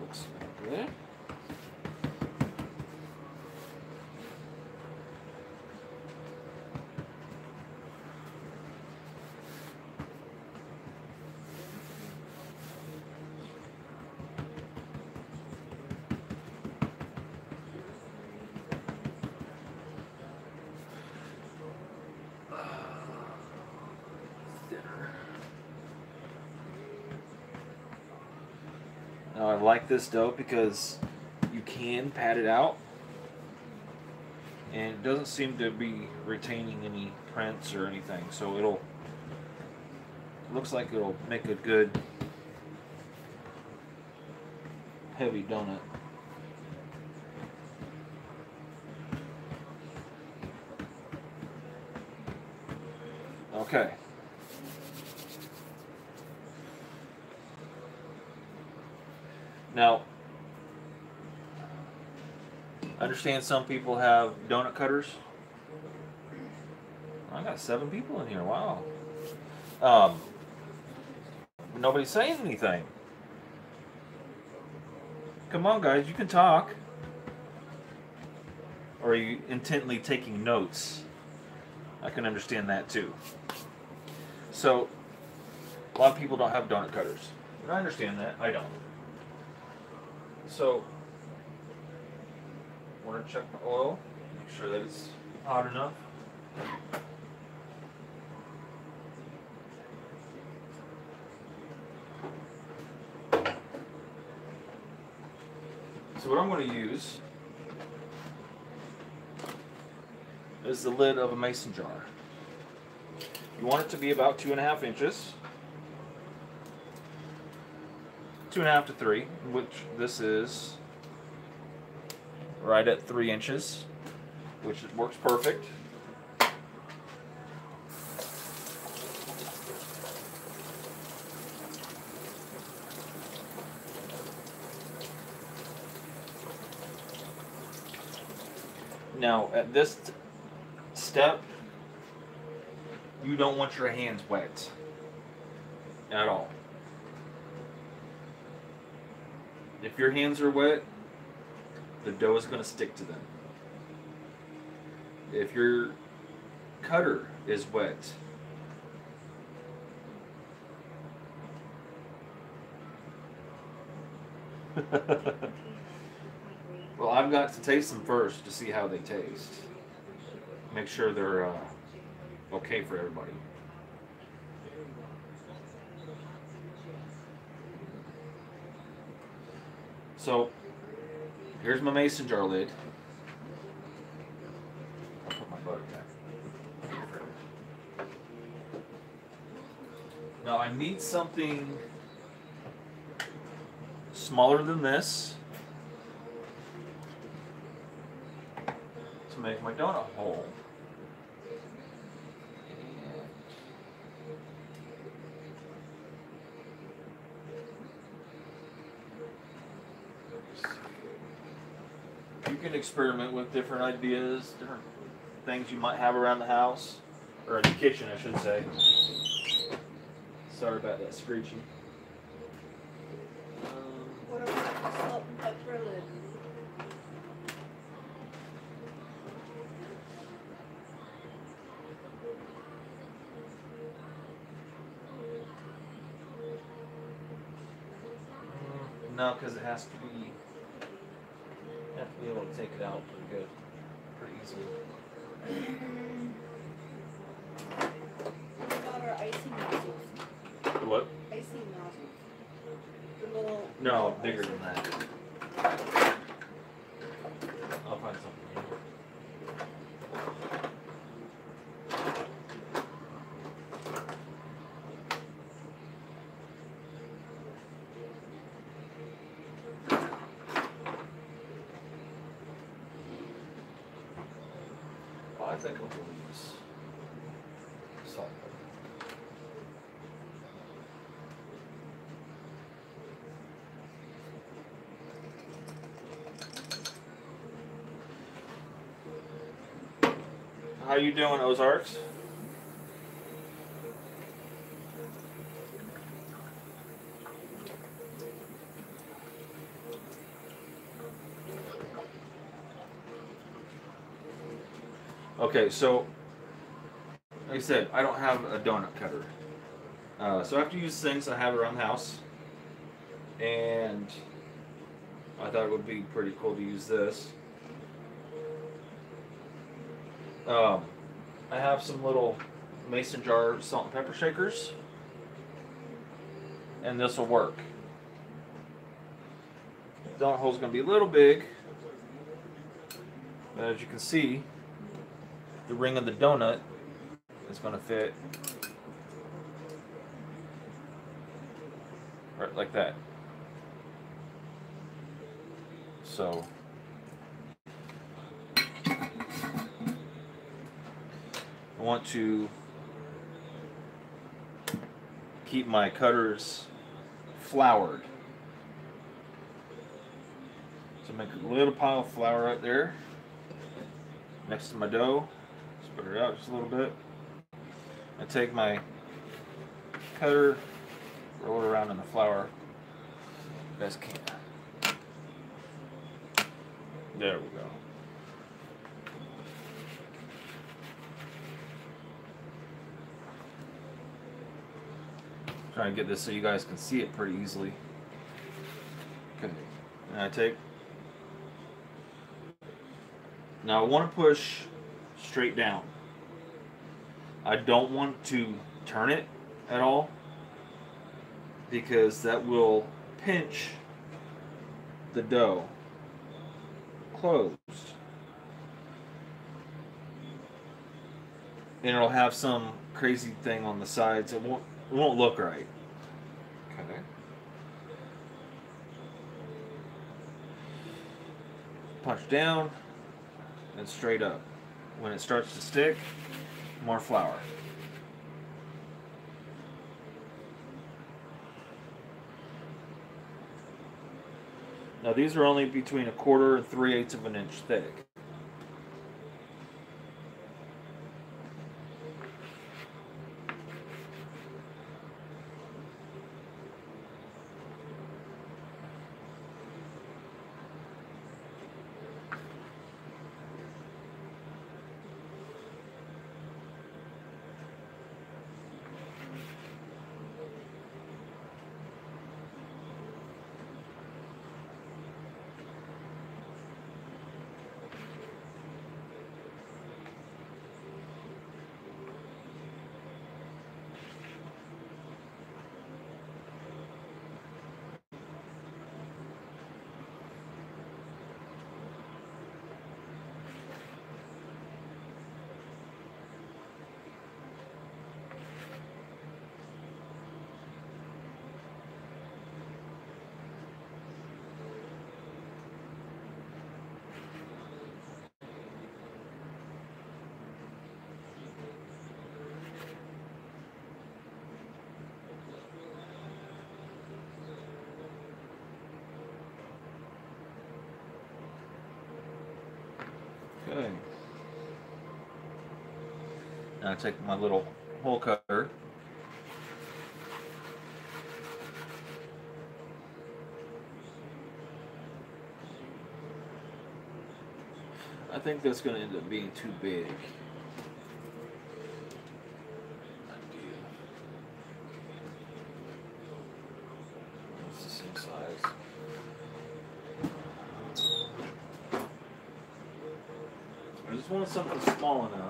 Looks like that. Thinner. Now I like this dough because you can pat it out. And it doesn't seem to be retaining any prints or anything so it'll looks like it'll make a good heavy donut. Okay Now, I understand some people have donut cutters. I got seven people in here. Wow. Um, nobody's saying anything. Come on, guys, you can talk. Or are you intently taking notes? I can understand that too. So, a lot of people don't have donut cutters. And I understand that. I don't. So, to check my oil, make sure that it's hot enough. So what I'm going to use is the lid of a mason jar. You want it to be about two and a half inches. two and a half to three, which this is right at three inches, which works perfect. Now, at this step, you don't want your hands wet at all. If your hands are wet, the dough is going to stick to them. If your cutter is wet, [laughs] well, I've got to taste them first to see how they taste. Make sure they're uh, okay for everybody. So, Here's my mason jar lid. I'll put my butter back. Now I need something smaller than this to make my donut hole. Experiment with different ideas, different things you might have around the house, or in the kitchen, I should say. Sorry about that screeching. Um, What about the salt and pepper lid? No, because it has to be. You have to be able to take it out pretty good, pretty easily. What about our icing nozzles? What? Icing nozzles. The little. No, bigger than that. I'll find something. Oh, I think I'll use salt. How you doing, Ozarks? Okay, so like I said, I don't have a donut cutter. Uh, so I have to use things I have around the house. And I thought it would be pretty cool to use this. Um, I have some little mason jar salt and pepper shakers, and this will work. The donut hole's gonna be a little big, but as you can see, the ring of the donut is gonna fit right like that. So. I want to keep my cutters floured. So make a little pile of flour right there next to my dough. Spread it out just a little bit. I take my cutter, roll it around in the flour best can. There we go. Trying to get this so you guys can see it pretty easily. Okay. And I take. Now I want to push straight down. I don't want to turn it at all because that will pinch the dough closed. And it'll have some crazy thing on the sides. It won't won't look right. Okay. Punch down and straight up. When it starts to stick, more flour. Now these are only between a quarter and three eighths of an inch thick. Now I take my little hole cutter. I think that's going to end up being too big. I just wanted something small enough.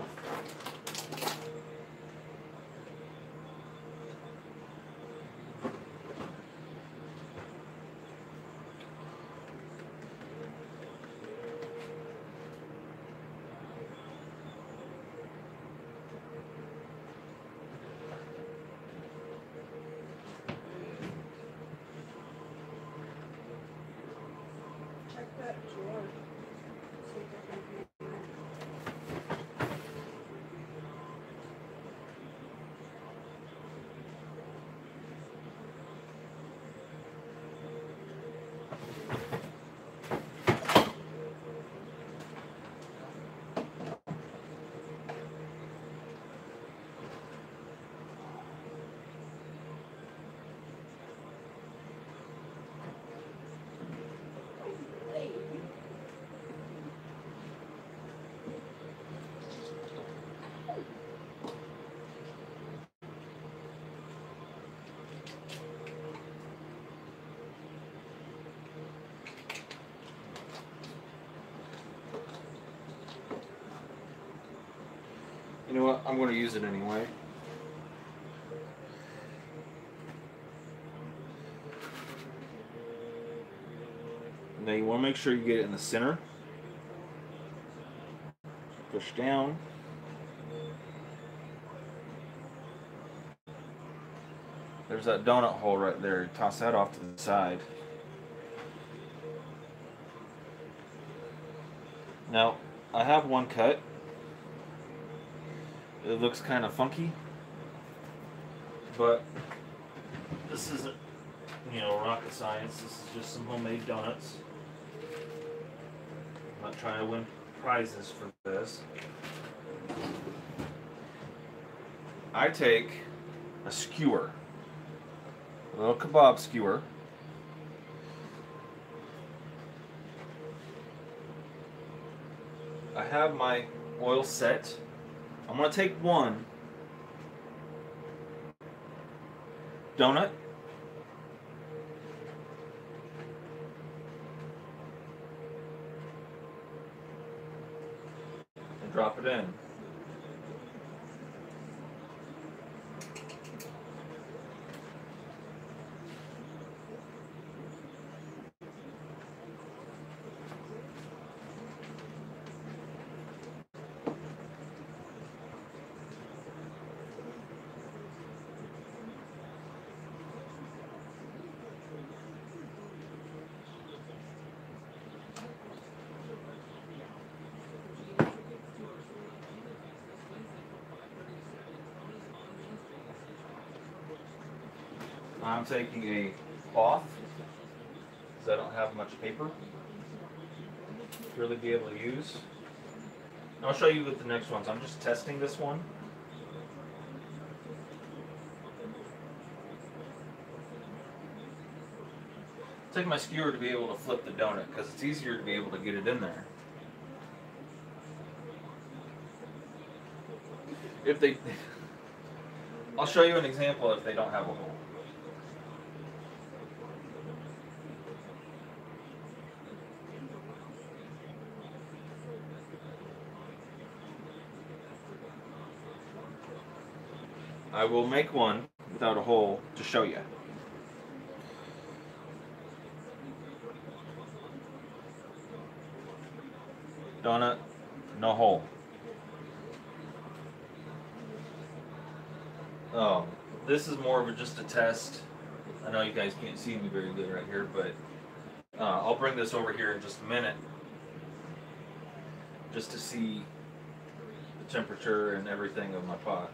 You know what? I'm going to use it anyway. Now you want to make sure you get it in the center. Push down. There's that donut hole right there. Toss that off to the side. Now, I have one cut. It looks kind of funky, but this isn't, you know, rocket science. This is just some homemade donuts. I'm not trying to win prizes for this. I take a skewer, a little kebab skewer. I have my oil set. I'm gonna take one donut. And drop it in. I'm taking a cloth because I don't have much paper to really be able to use. And I'll show you with the next ones. I'm just testing this one. Take my skewer to be able to flip the donut because it's easier to be able to get it in there. If they, [laughs] I'll show you an example if they don't have a hole. I will make one without a hole to show you. Donut, no hole. Oh, this is more of a, just a test. I know you guys can't see me very good right here, but uh, I'll bring this over here in just a minute, just to see the temperature and everything of my pot.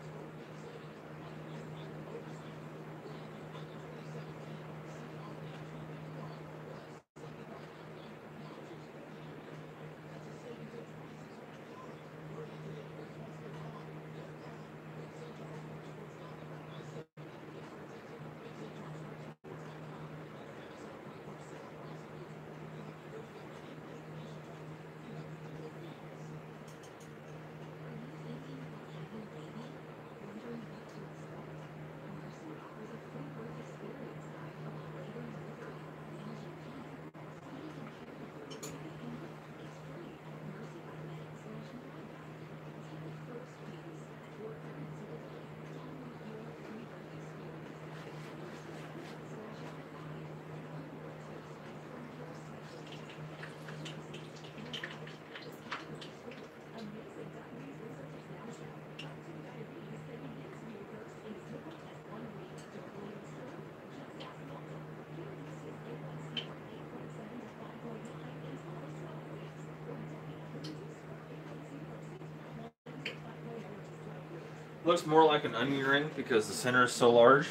Looks more like an onion ring because the center is so large.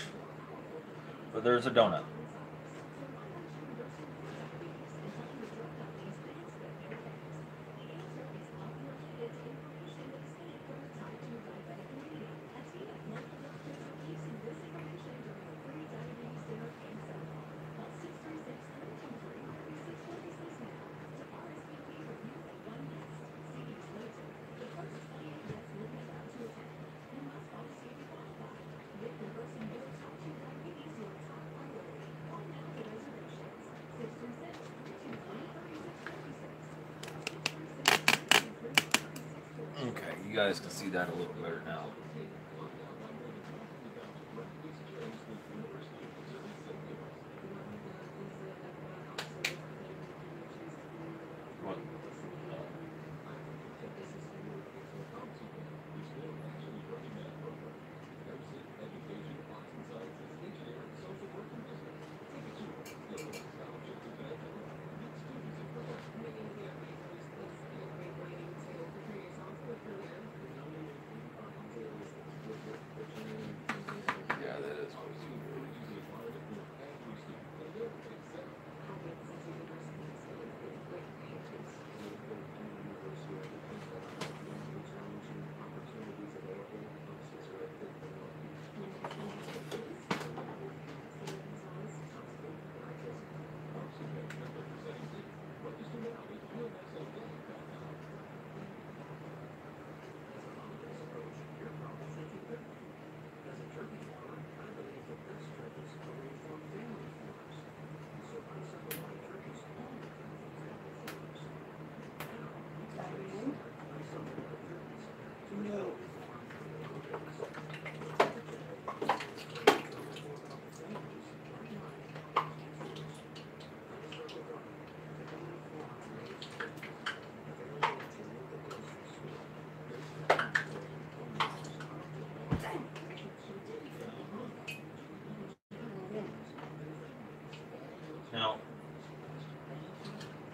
But there's a donut. Guys can see that a little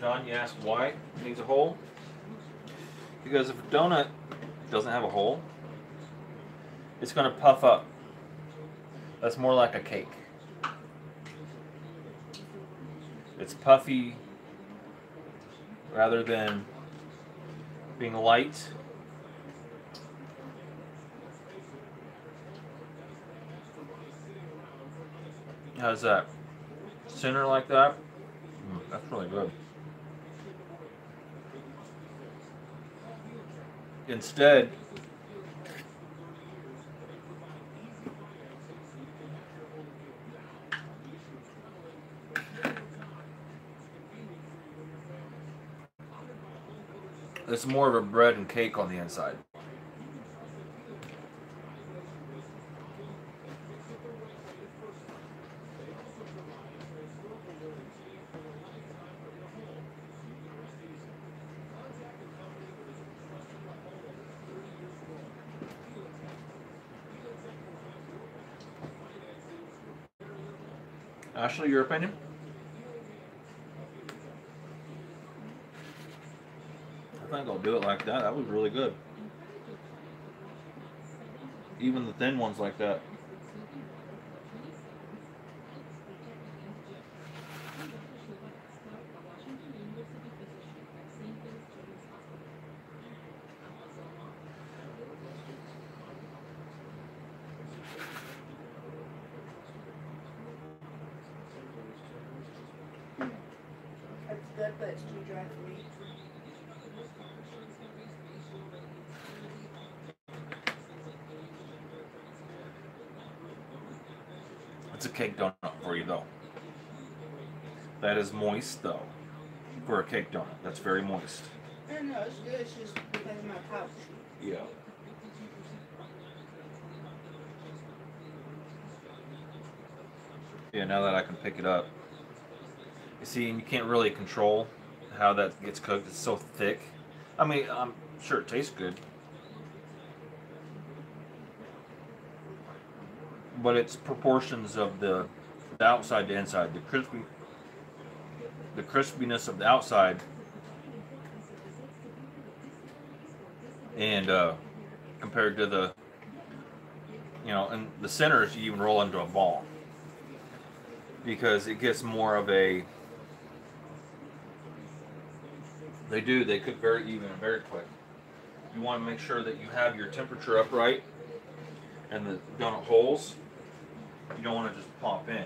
John, you asked why it needs a hole? Because if a donut doesn't have a hole, it's going to puff up. That's more like a cake. It's puffy rather than being light. How's that? Center like that? Mm, that's really good. Instead, it's more of a bread and cake on the inside. Your opinion? I think I'll do it like that. That was really good. Even the thin ones like that. That's good, but it's too dry for me. It's a cake donut for you though. That is moist though. For a cake donut. That's very moist. I don't know, it's good, it's just because of my pouch. Yeah. Yeah, now that I can pick it up. You see, and you can't really control how that gets cooked. It's so thick. I mean, I'm sure it tastes good. But it's proportions of the, the outside to inside. The crispy the crispiness of the outside and uh, compared to the you know, and the centers you even roll into a ball because it gets more of a. They do. They cook very even and very quick. You want to make sure that you have your temperature upright and the donut holes. You don't want to just pop in.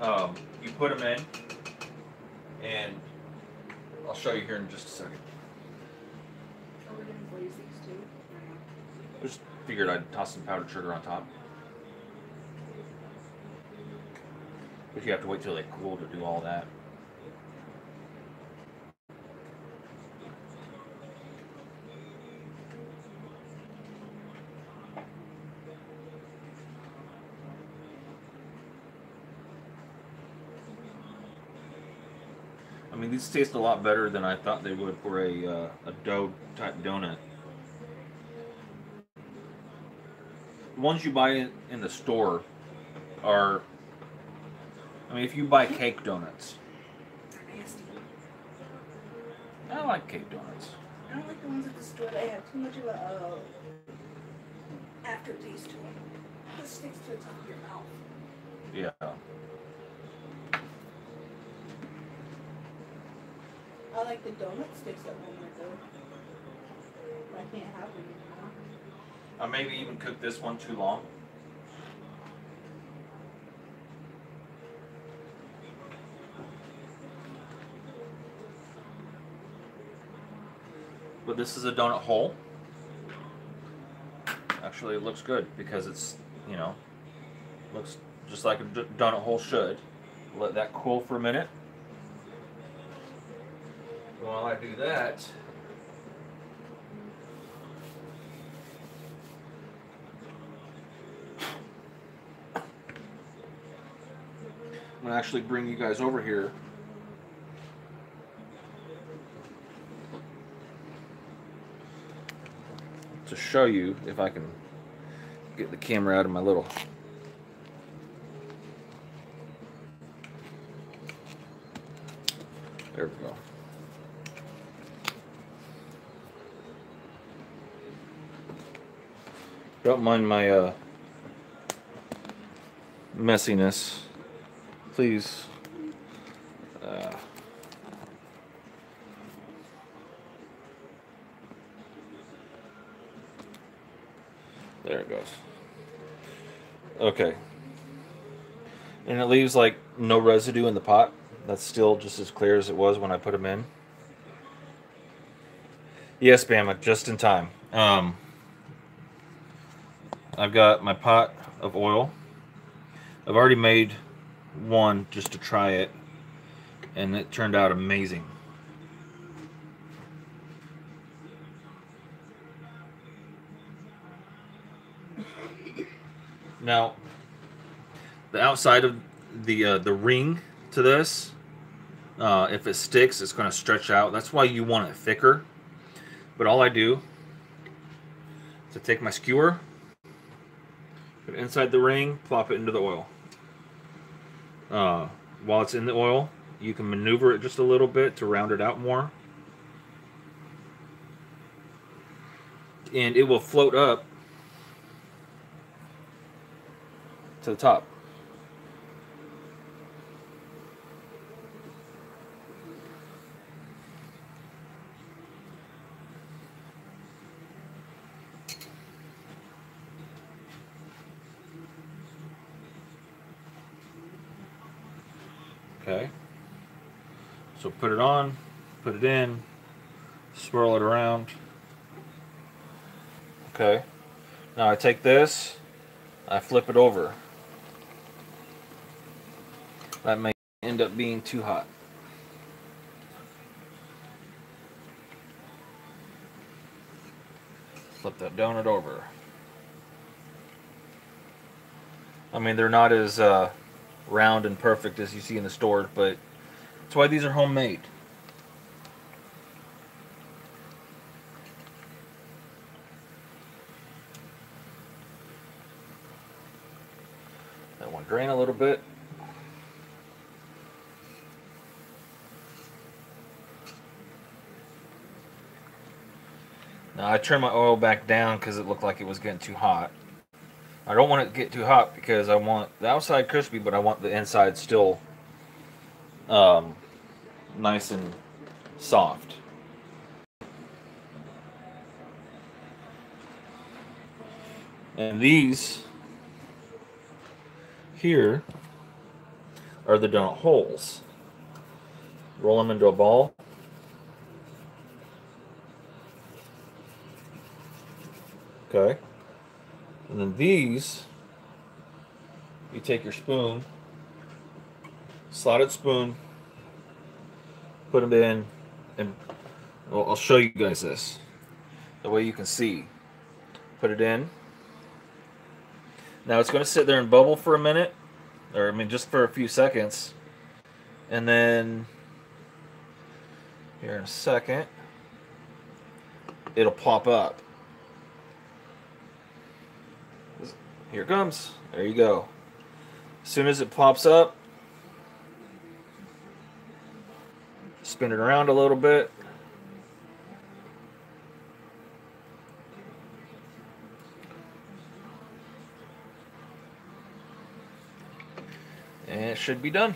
Um, you put them in, and I'll show you here in just a second. Are we gonna glaze these too? no? Just figured I'd toss some powdered sugar on top. But you have to wait till they cool to do all that. I mean, these taste a lot better than I thought they would for a uh, a dough type donut. The ones you buy in, in the store are. I mean, if you buy cake donuts, They're nasty. I like cake donuts. I don't like the ones at the store. They have too much of a uh, aftertaste to them. It sticks to the top of your mouth. Yeah. I like the donut sticks at Walmart though. I can't have them maybe even cook this one too long. But this is a donut hole. Actually, it looks good because it's, you know, looks just like a donut hole should. Let that cool for a minute. While I do that, I'm gonna actually bring you guys over here. To show you if I can get the camera out of my little. There we go. Don't mind my uh, messiness please. Uh, there it goes. Okay. And it leaves like no residue in the pot. That's still just as clear as it was when I put them in. Yes, Bama, just in time. Um, I've got my pot of oil. I've already made one just to try it, and it turned out amazing. Now, the outside of the uh, the ring to this, uh, if it sticks, it's going to stretch out. That's why you want it thicker. But all I do is I take my skewer, put it inside the ring, plop it into the oil uh, while it's in the oil, you can maneuver it just a little bit to round it out more. And it will float up to the top. Okay. So put it on, put it in, swirl it around. Okay. Now I take this, I flip it over. That may end up being too hot. Flip that donut over. I mean, they're not as uh, round and perfect as you see in the store, but that's why these are homemade. That one drain a little bit. Now I turned my oil back down because it looked like it was getting too hot. I don't want it to get too hot because I want the outside crispy, but I want the inside still um, nice and soft. And these here are the donut holes. Roll them into a ball. Okay. And then these, you take your spoon, slotted spoon, put them in, and well, I'll show you guys this. The way you can see. Put it in. Now it's going to sit there and bubble for a minute, or I mean just for a few seconds. And then here in a second, it'll pop up. Here it comes. There you go. As soon as it pops up, spin it around a little bit. And it should be done.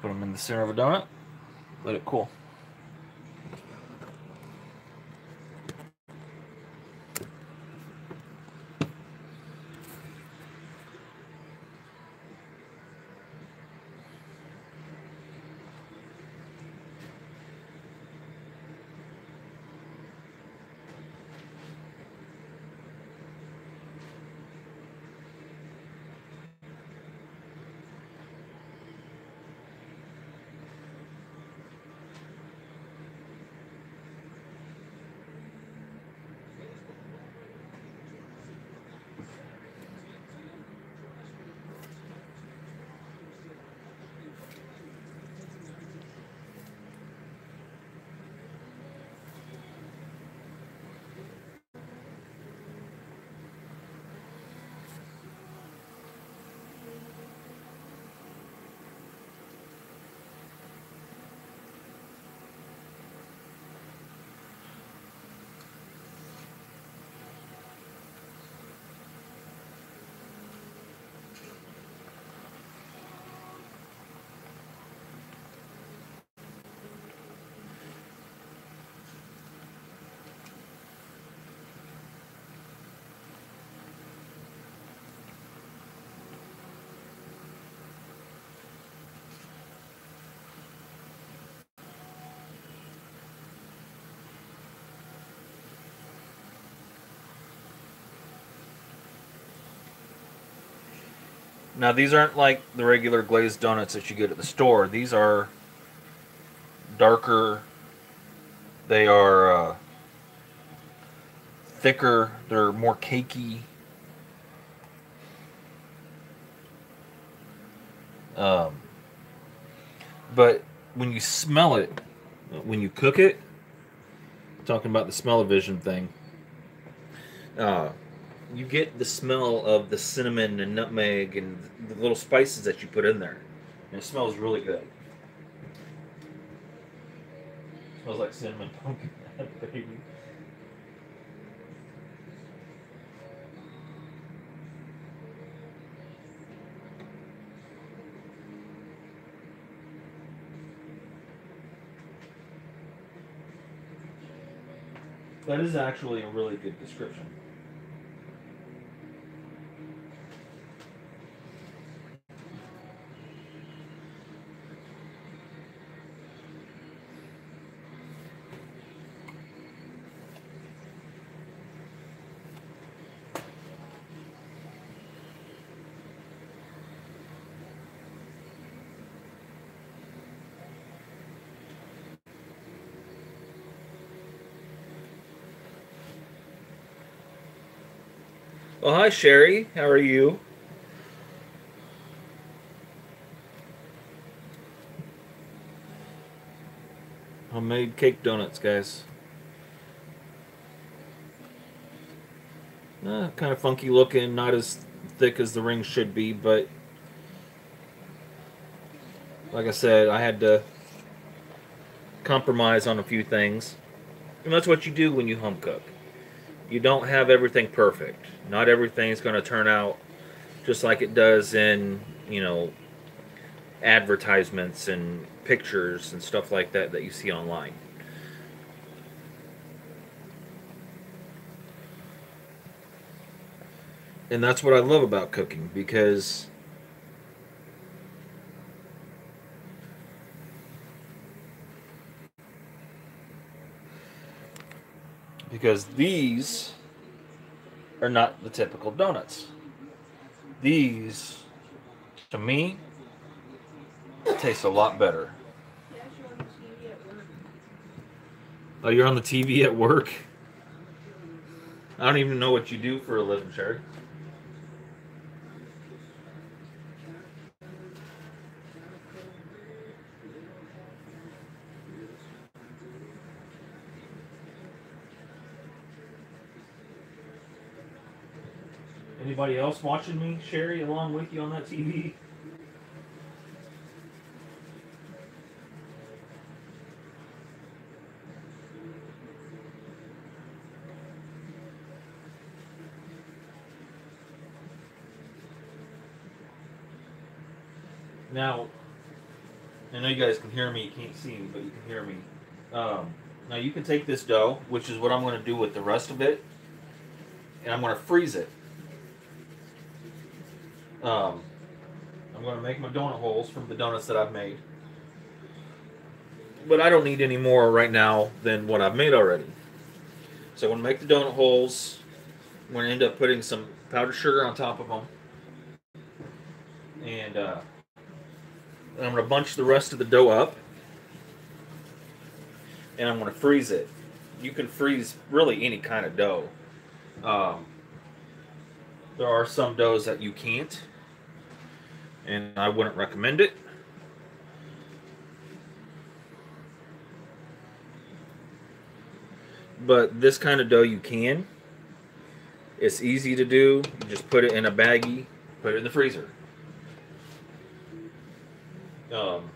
Put them in the center of a donut. Let it cool. Now these aren't like the regular glazed donuts that you get at the store. These are darker. They are uh, thicker. They're more cakey. Um, but when you smell it, when you cook it, talking about the smell-o-vision thing, uh, you get the smell of the cinnamon and nutmeg and the little spices that you put in there. And it smells really good. smells like cinnamon [laughs] pumpkin, baby. That is actually a really good description. Hi, Sherry. How are you? Homemade cake donuts, guys. Uh, kind of funky looking, not as thick as the ring should be, but like I said, I had to compromise on a few things. And that's what you do when you home cook. You don't have everything perfect. Not everything's going to turn out just like it does in, you know, advertisements and pictures and stuff like that that you see online. And that's what I love about cooking because because these are not the typical donuts. These, to me, taste a lot better. Oh, you're on the TV at work? I don't even know what you do for a living, Sherry. Anybody else watching me, Sherry, along with you on that TV? Now, I know you guys can hear me. You can't see me, but you can hear me. Um, now you can take this dough, which is what I'm going to do with the rest of it, and I'm going to freeze it. Um, I'm going to make my donut holes from the donuts that I've made. But I don't need any more right now than what I've made already. So I'm going to make the donut holes. I'm going to end up putting some powdered sugar on top of them. And uh, and I'm going to bunch the rest of the dough up. And I'm going to freeze it. You can freeze really any kind of dough. Um, there are some doughs that you can't. And I wouldn't recommend it. But this kind of dough you can. It's easy to do. You just put it in a baggie, put it in the freezer. Um,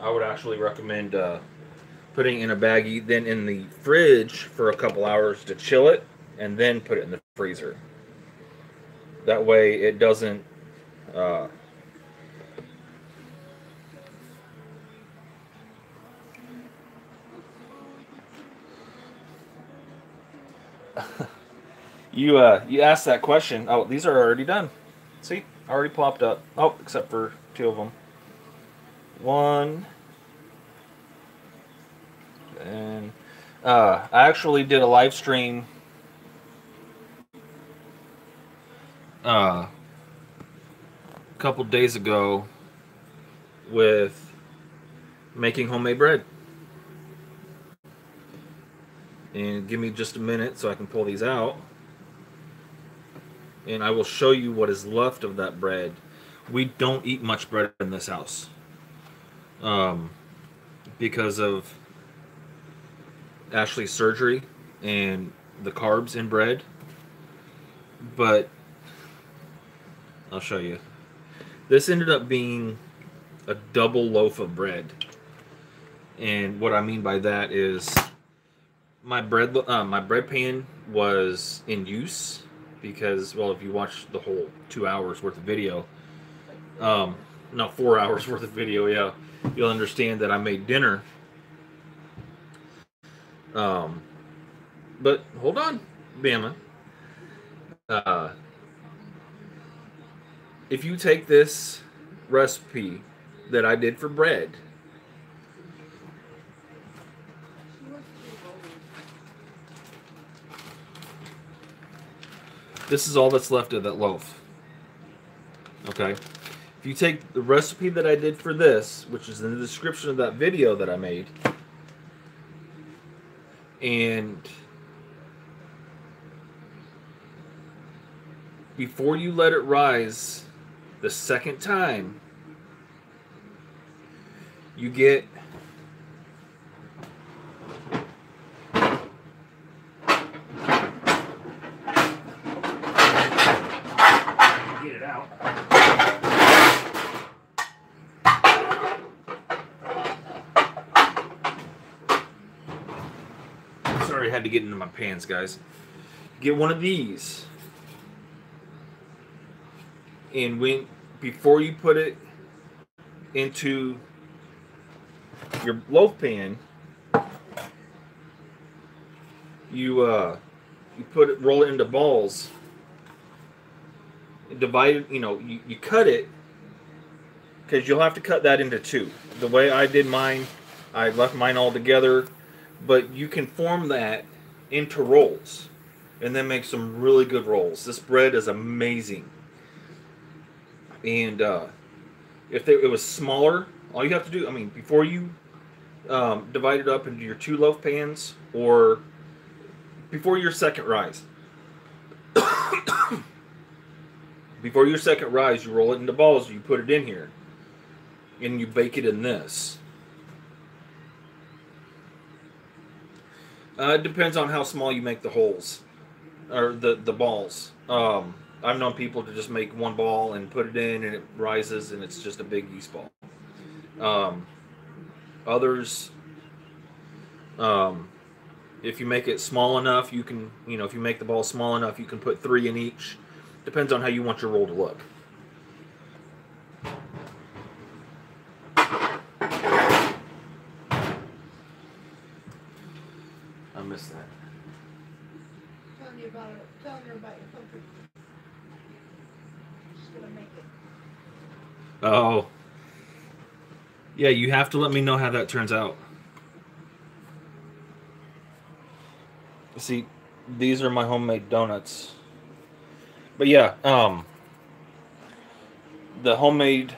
I would actually recommend uh, putting in a baggie, then in the fridge for a couple hours to chill it, and then put it in the freezer. That way, it doesn't. Uh, [laughs] you uh, you asked that question. Oh, these are already done. See, already popped up. Oh, except for two of them one and uh, I actually did a live stream uh, a couple days ago with making homemade bread. And give me just a minute so I can pull these out. And I will show you what is left of that bread. We don't eat much bread in this house um, because of Ashley's surgery and the carbs in bread. But I'll show you. This ended up being a double loaf of bread. And what I mean by that is my bread uh, my bread pan was in use because well if you watch the whole two hours worth of video um no four [laughs] hours worth of video yeah you'll understand that I made dinner. Um, but hold on, Bama. Uh, if you take this recipe that I did for bread, this is all that's left of that loaf. Okay. If you take the recipe that I did for this, which is in the description of that video that I made, and before you let it rise the second time, you get get into my pants, guys. get one of these, and when before you put it into your loaf pan, you uh, you put it, roll it into balls, divide it. You know, you, you cut it because you'll have to cut that into two. The way I did mine, I left mine all together, but you can form that into rolls and then make some really good rolls. This bread is amazing. And uh, if they, it was smaller, all you have to do, I mean, before you um, divide it up into your two loaf pans or before your second rise, [coughs] before your second rise, you roll it into balls, you put it in here, and you bake it in this. Uh, it depends on how small you make the holes or the the balls. Um, I've known people to just make one ball and put it in, and it rises, and it's just a big yeast ball. Um, others, um, if you make it small enough, you can, you know, if you make the ball small enough, you can put three in each. Depends on how you want your roll to look. I missed that. Telling you about it, telling her about your puppy. She's gonna make it. Oh. Yeah, you have to let me know how that turns out. See, these are my homemade donuts. But yeah, um the homemade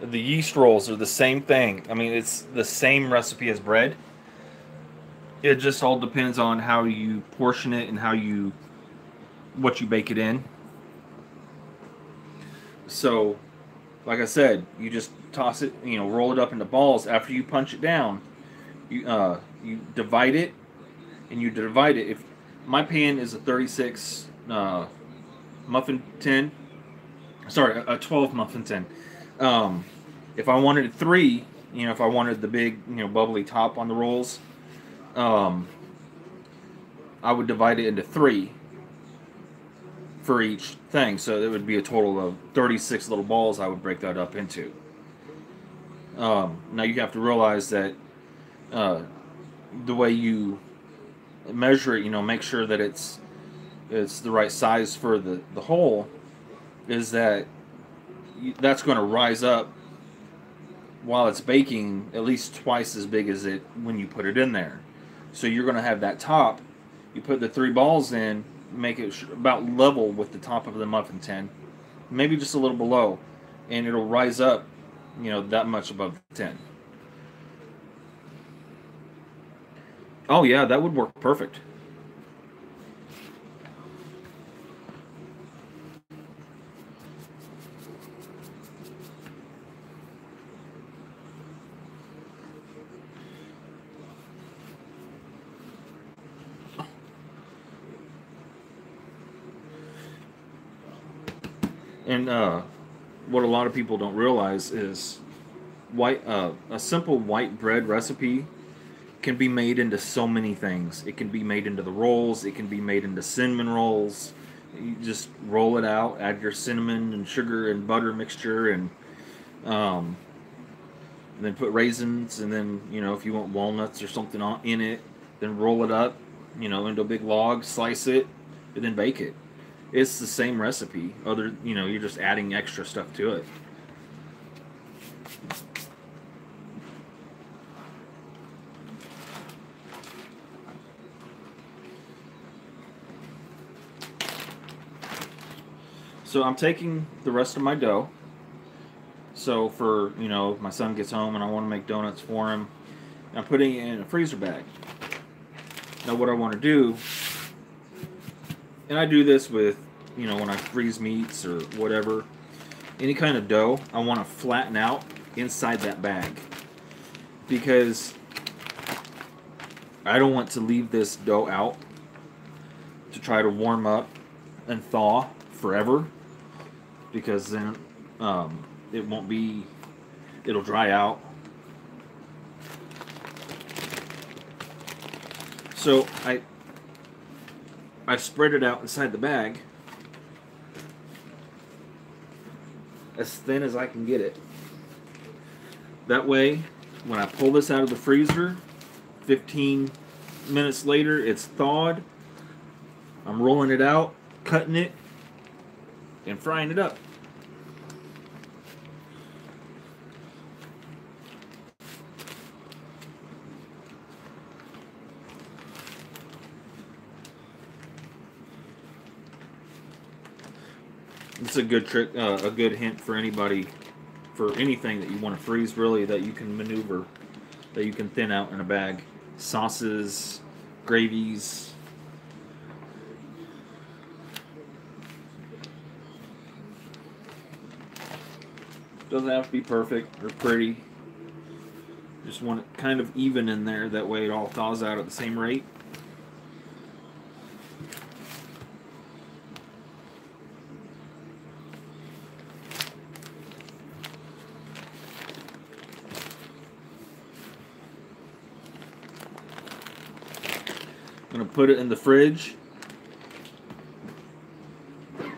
the yeast rolls are the same thing. I mean, it's the same recipe as bread. It just all depends on how you portion it and how you what you bake it in. So, like I said, you just toss it, you know, roll it up into balls. After you punch it down, you uh, you divide it, and you divide it. If my pan is a 36 uh, muffin tin, sorry, a 12 muffin tin. Um, if I wanted three, you know, if I wanted the big, you know, bubbly top on the rolls, um, I would divide it into three for each thing. So it would be a total of 36 little balls I would break that up into. Um, now you have to realize that uh, the way you measure it, you know, make sure that it's it's the right size for the, the hole, is that that's going to rise up while it's baking at least twice as big as it when you put it in there. So you're going to have that top. You put the three balls in, make it about level with the top of the muffin tin, maybe just a little below, and it'll rise up, you know, that much above the tin. Oh yeah, that would work perfect. And uh, what a lot of people don't realize is white uh, a simple white bread recipe can be made into so many things. It can be made into the rolls. It can be made into cinnamon rolls. You just roll it out, add your cinnamon and sugar and butter mixture, and um, and then put raisins, and then you know if you want walnuts or something on in it, then roll it up, you know, into a big log, slice it, and then bake it. It's the same recipe. Other, you know, you're just adding extra stuff to it. So I'm taking the rest of my dough. So for, you know, my son gets home and I want to make donuts for him, I'm putting it in a freezer bag. Now what I want to do, and I do this with, you know, when I freeze meats or whatever, any kind of dough, I want to flatten out inside that bag. Because I don't want to leave this dough out to try to warm up and thaw forever because then um, it won't be it'll dry out so I I spread it out inside the bag as thin as I can get it. That way, when I pull this out of the freezer, 15 minutes later, it's thawed. I'm rolling it out, cutting it, and frying it up. A good trick, uh, a good hint for anybody, for anything that you want to freeze, really, that you can maneuver, that you can thin out in a bag. Sauces, gravies. Doesn't have to be perfect or pretty. Just want it kind of even in there. That way it all thaws out at the same rate. Put it in the fridge. I'm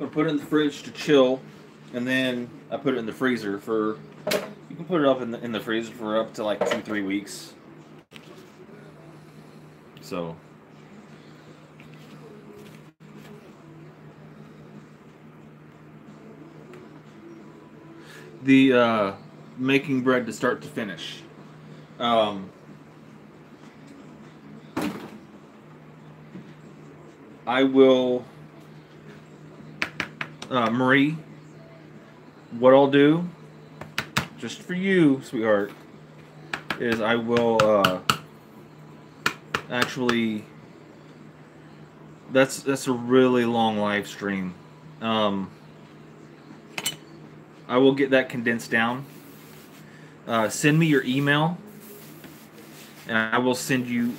gonna put it in the fridge to chill, and then I put it in the freezer for. You can put it up in the in the freezer for up to like two three weeks. So. The uh, making bread to start to finish. Um, I will, uh, Marie. What I'll do, just for you, sweetheart, is I will uh, actually. That's that's a really long live stream. Um, I will get that condensed down. Uh, send me your email and I will send you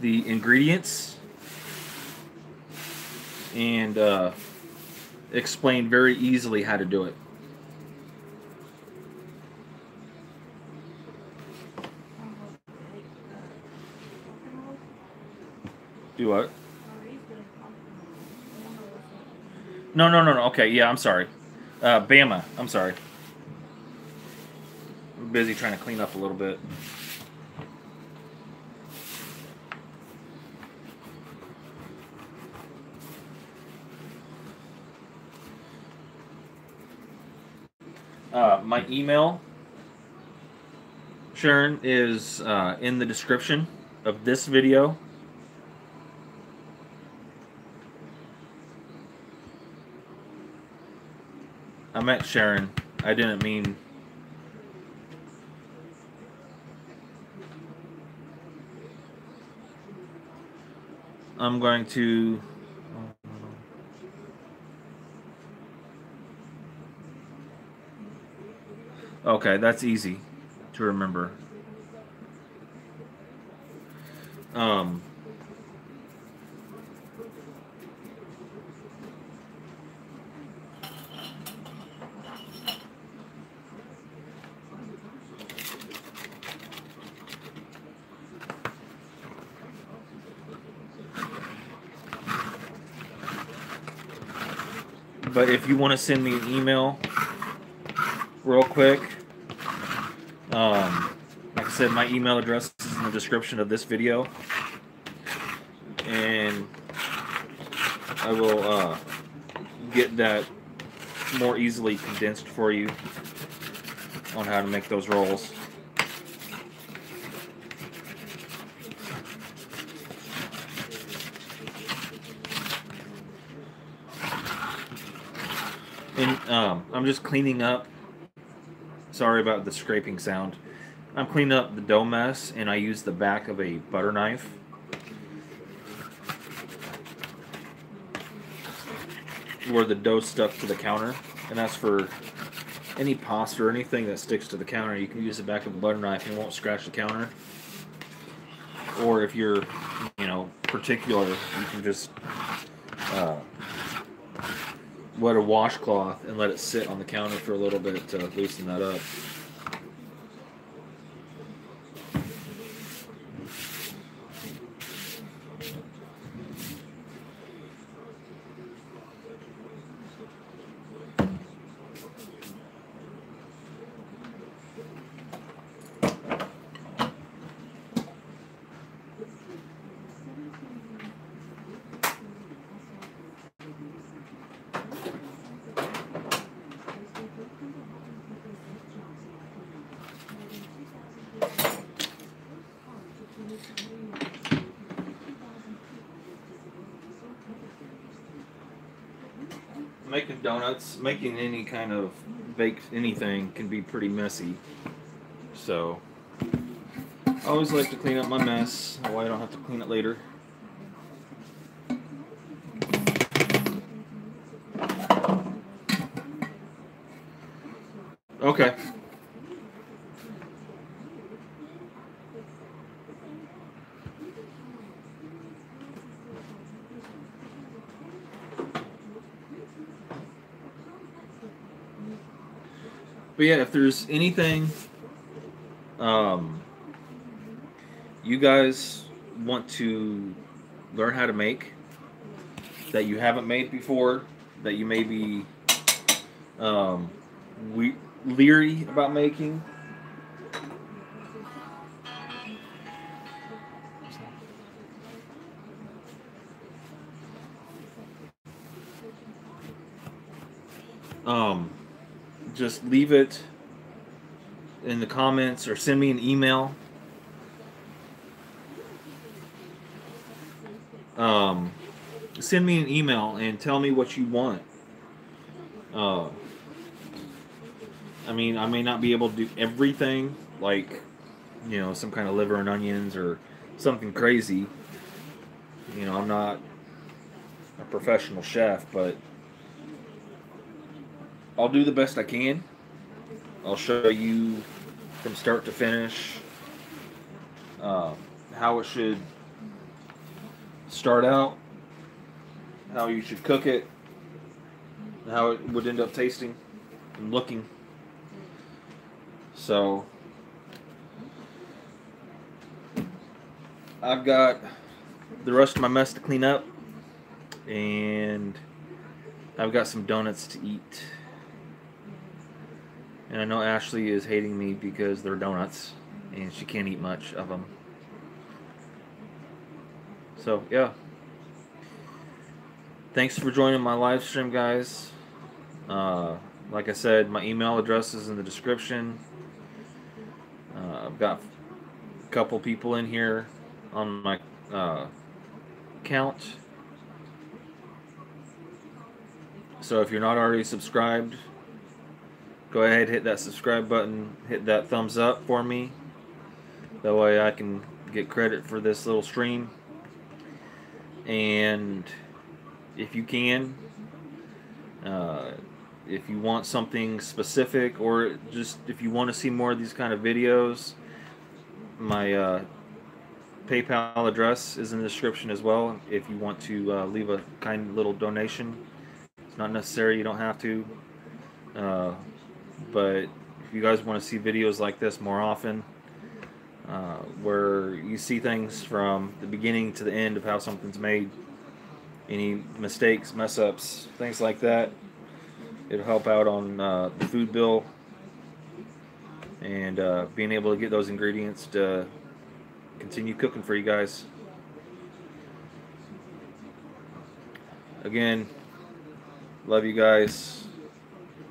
the ingredients and uh, explain very easily how to do it. Do what? No, no, no, no. Okay, yeah, I'm sorry. Uh, Bama, I'm sorry. I'm busy trying to clean up a little bit. Uh, my email, Sharon, is uh, in the description of this video. I meant Sharon. I didn't mean. I'm going to. Okay, that's easy to remember. Um, but if you want to send me an email real quick, um, like I said, my email address is in the description of this video. And I will uh, get that more easily condensed for you on how to make those rolls. And um, I'm just cleaning up. Sorry about the scraping sound. I'm cleaning up the dough mess, and I use the back of a butter knife. Where the dough stuck to the counter, and that's for any pasta or anything that sticks to the counter. You can use the back of a butter knife, and it won't scratch the counter. Or if you're, you know, particular, you can just uh, wet a washcloth and let it sit on the counter for a little bit to loosen that up. making donuts, making any kind of baked anything can be pretty messy. So I always like to clean up my mess. Way I don't have to clean it later. Okay. But yeah, if there's anything um, you guys want to learn how to make that you haven't made before, that you may be um, we, leery about making, just leave it in the comments or send me an email. Um, send me an email and tell me what you want. Uh, I mean, I may not be able to do everything, like, you know, some kind of liver and onions or something crazy. You know, I'm not a professional chef, but I'll do the best I can. I'll show you from start to finish uh, how it should start out, how you should cook it, how it would end up tasting and looking. So I've got the rest of my mess to clean up and I've got some donuts to eat. And I know Ashley is hating me because they're donuts and she can't eat much of them. So, yeah. Thanks for joining my live stream, guys. Uh, like I said, my email address is in the description. Uh, I've got a couple people in here on my uh, account. So if you're not already subscribed, go ahead hit that subscribe button hit that thumbs up for me. That way I can get credit for this little stream. And if you can uh, if you want something specific or just if you want to see more of these kind of videos my uh, PayPal address is in the description as well if you want to uh, leave a kind little donation. It's not necessary you don't have to. Uh, but if you guys want to see videos like this more often, uh, where you see things from the beginning to the end of how something's made, any mistakes, mess ups, things like that, it'll help out on uh, the food bill and uh, being able to get those ingredients to continue cooking for you guys. Again, love you guys.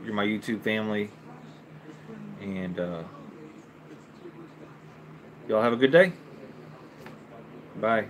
You're my YouTube family. And uh, y'all have a good day. Bye.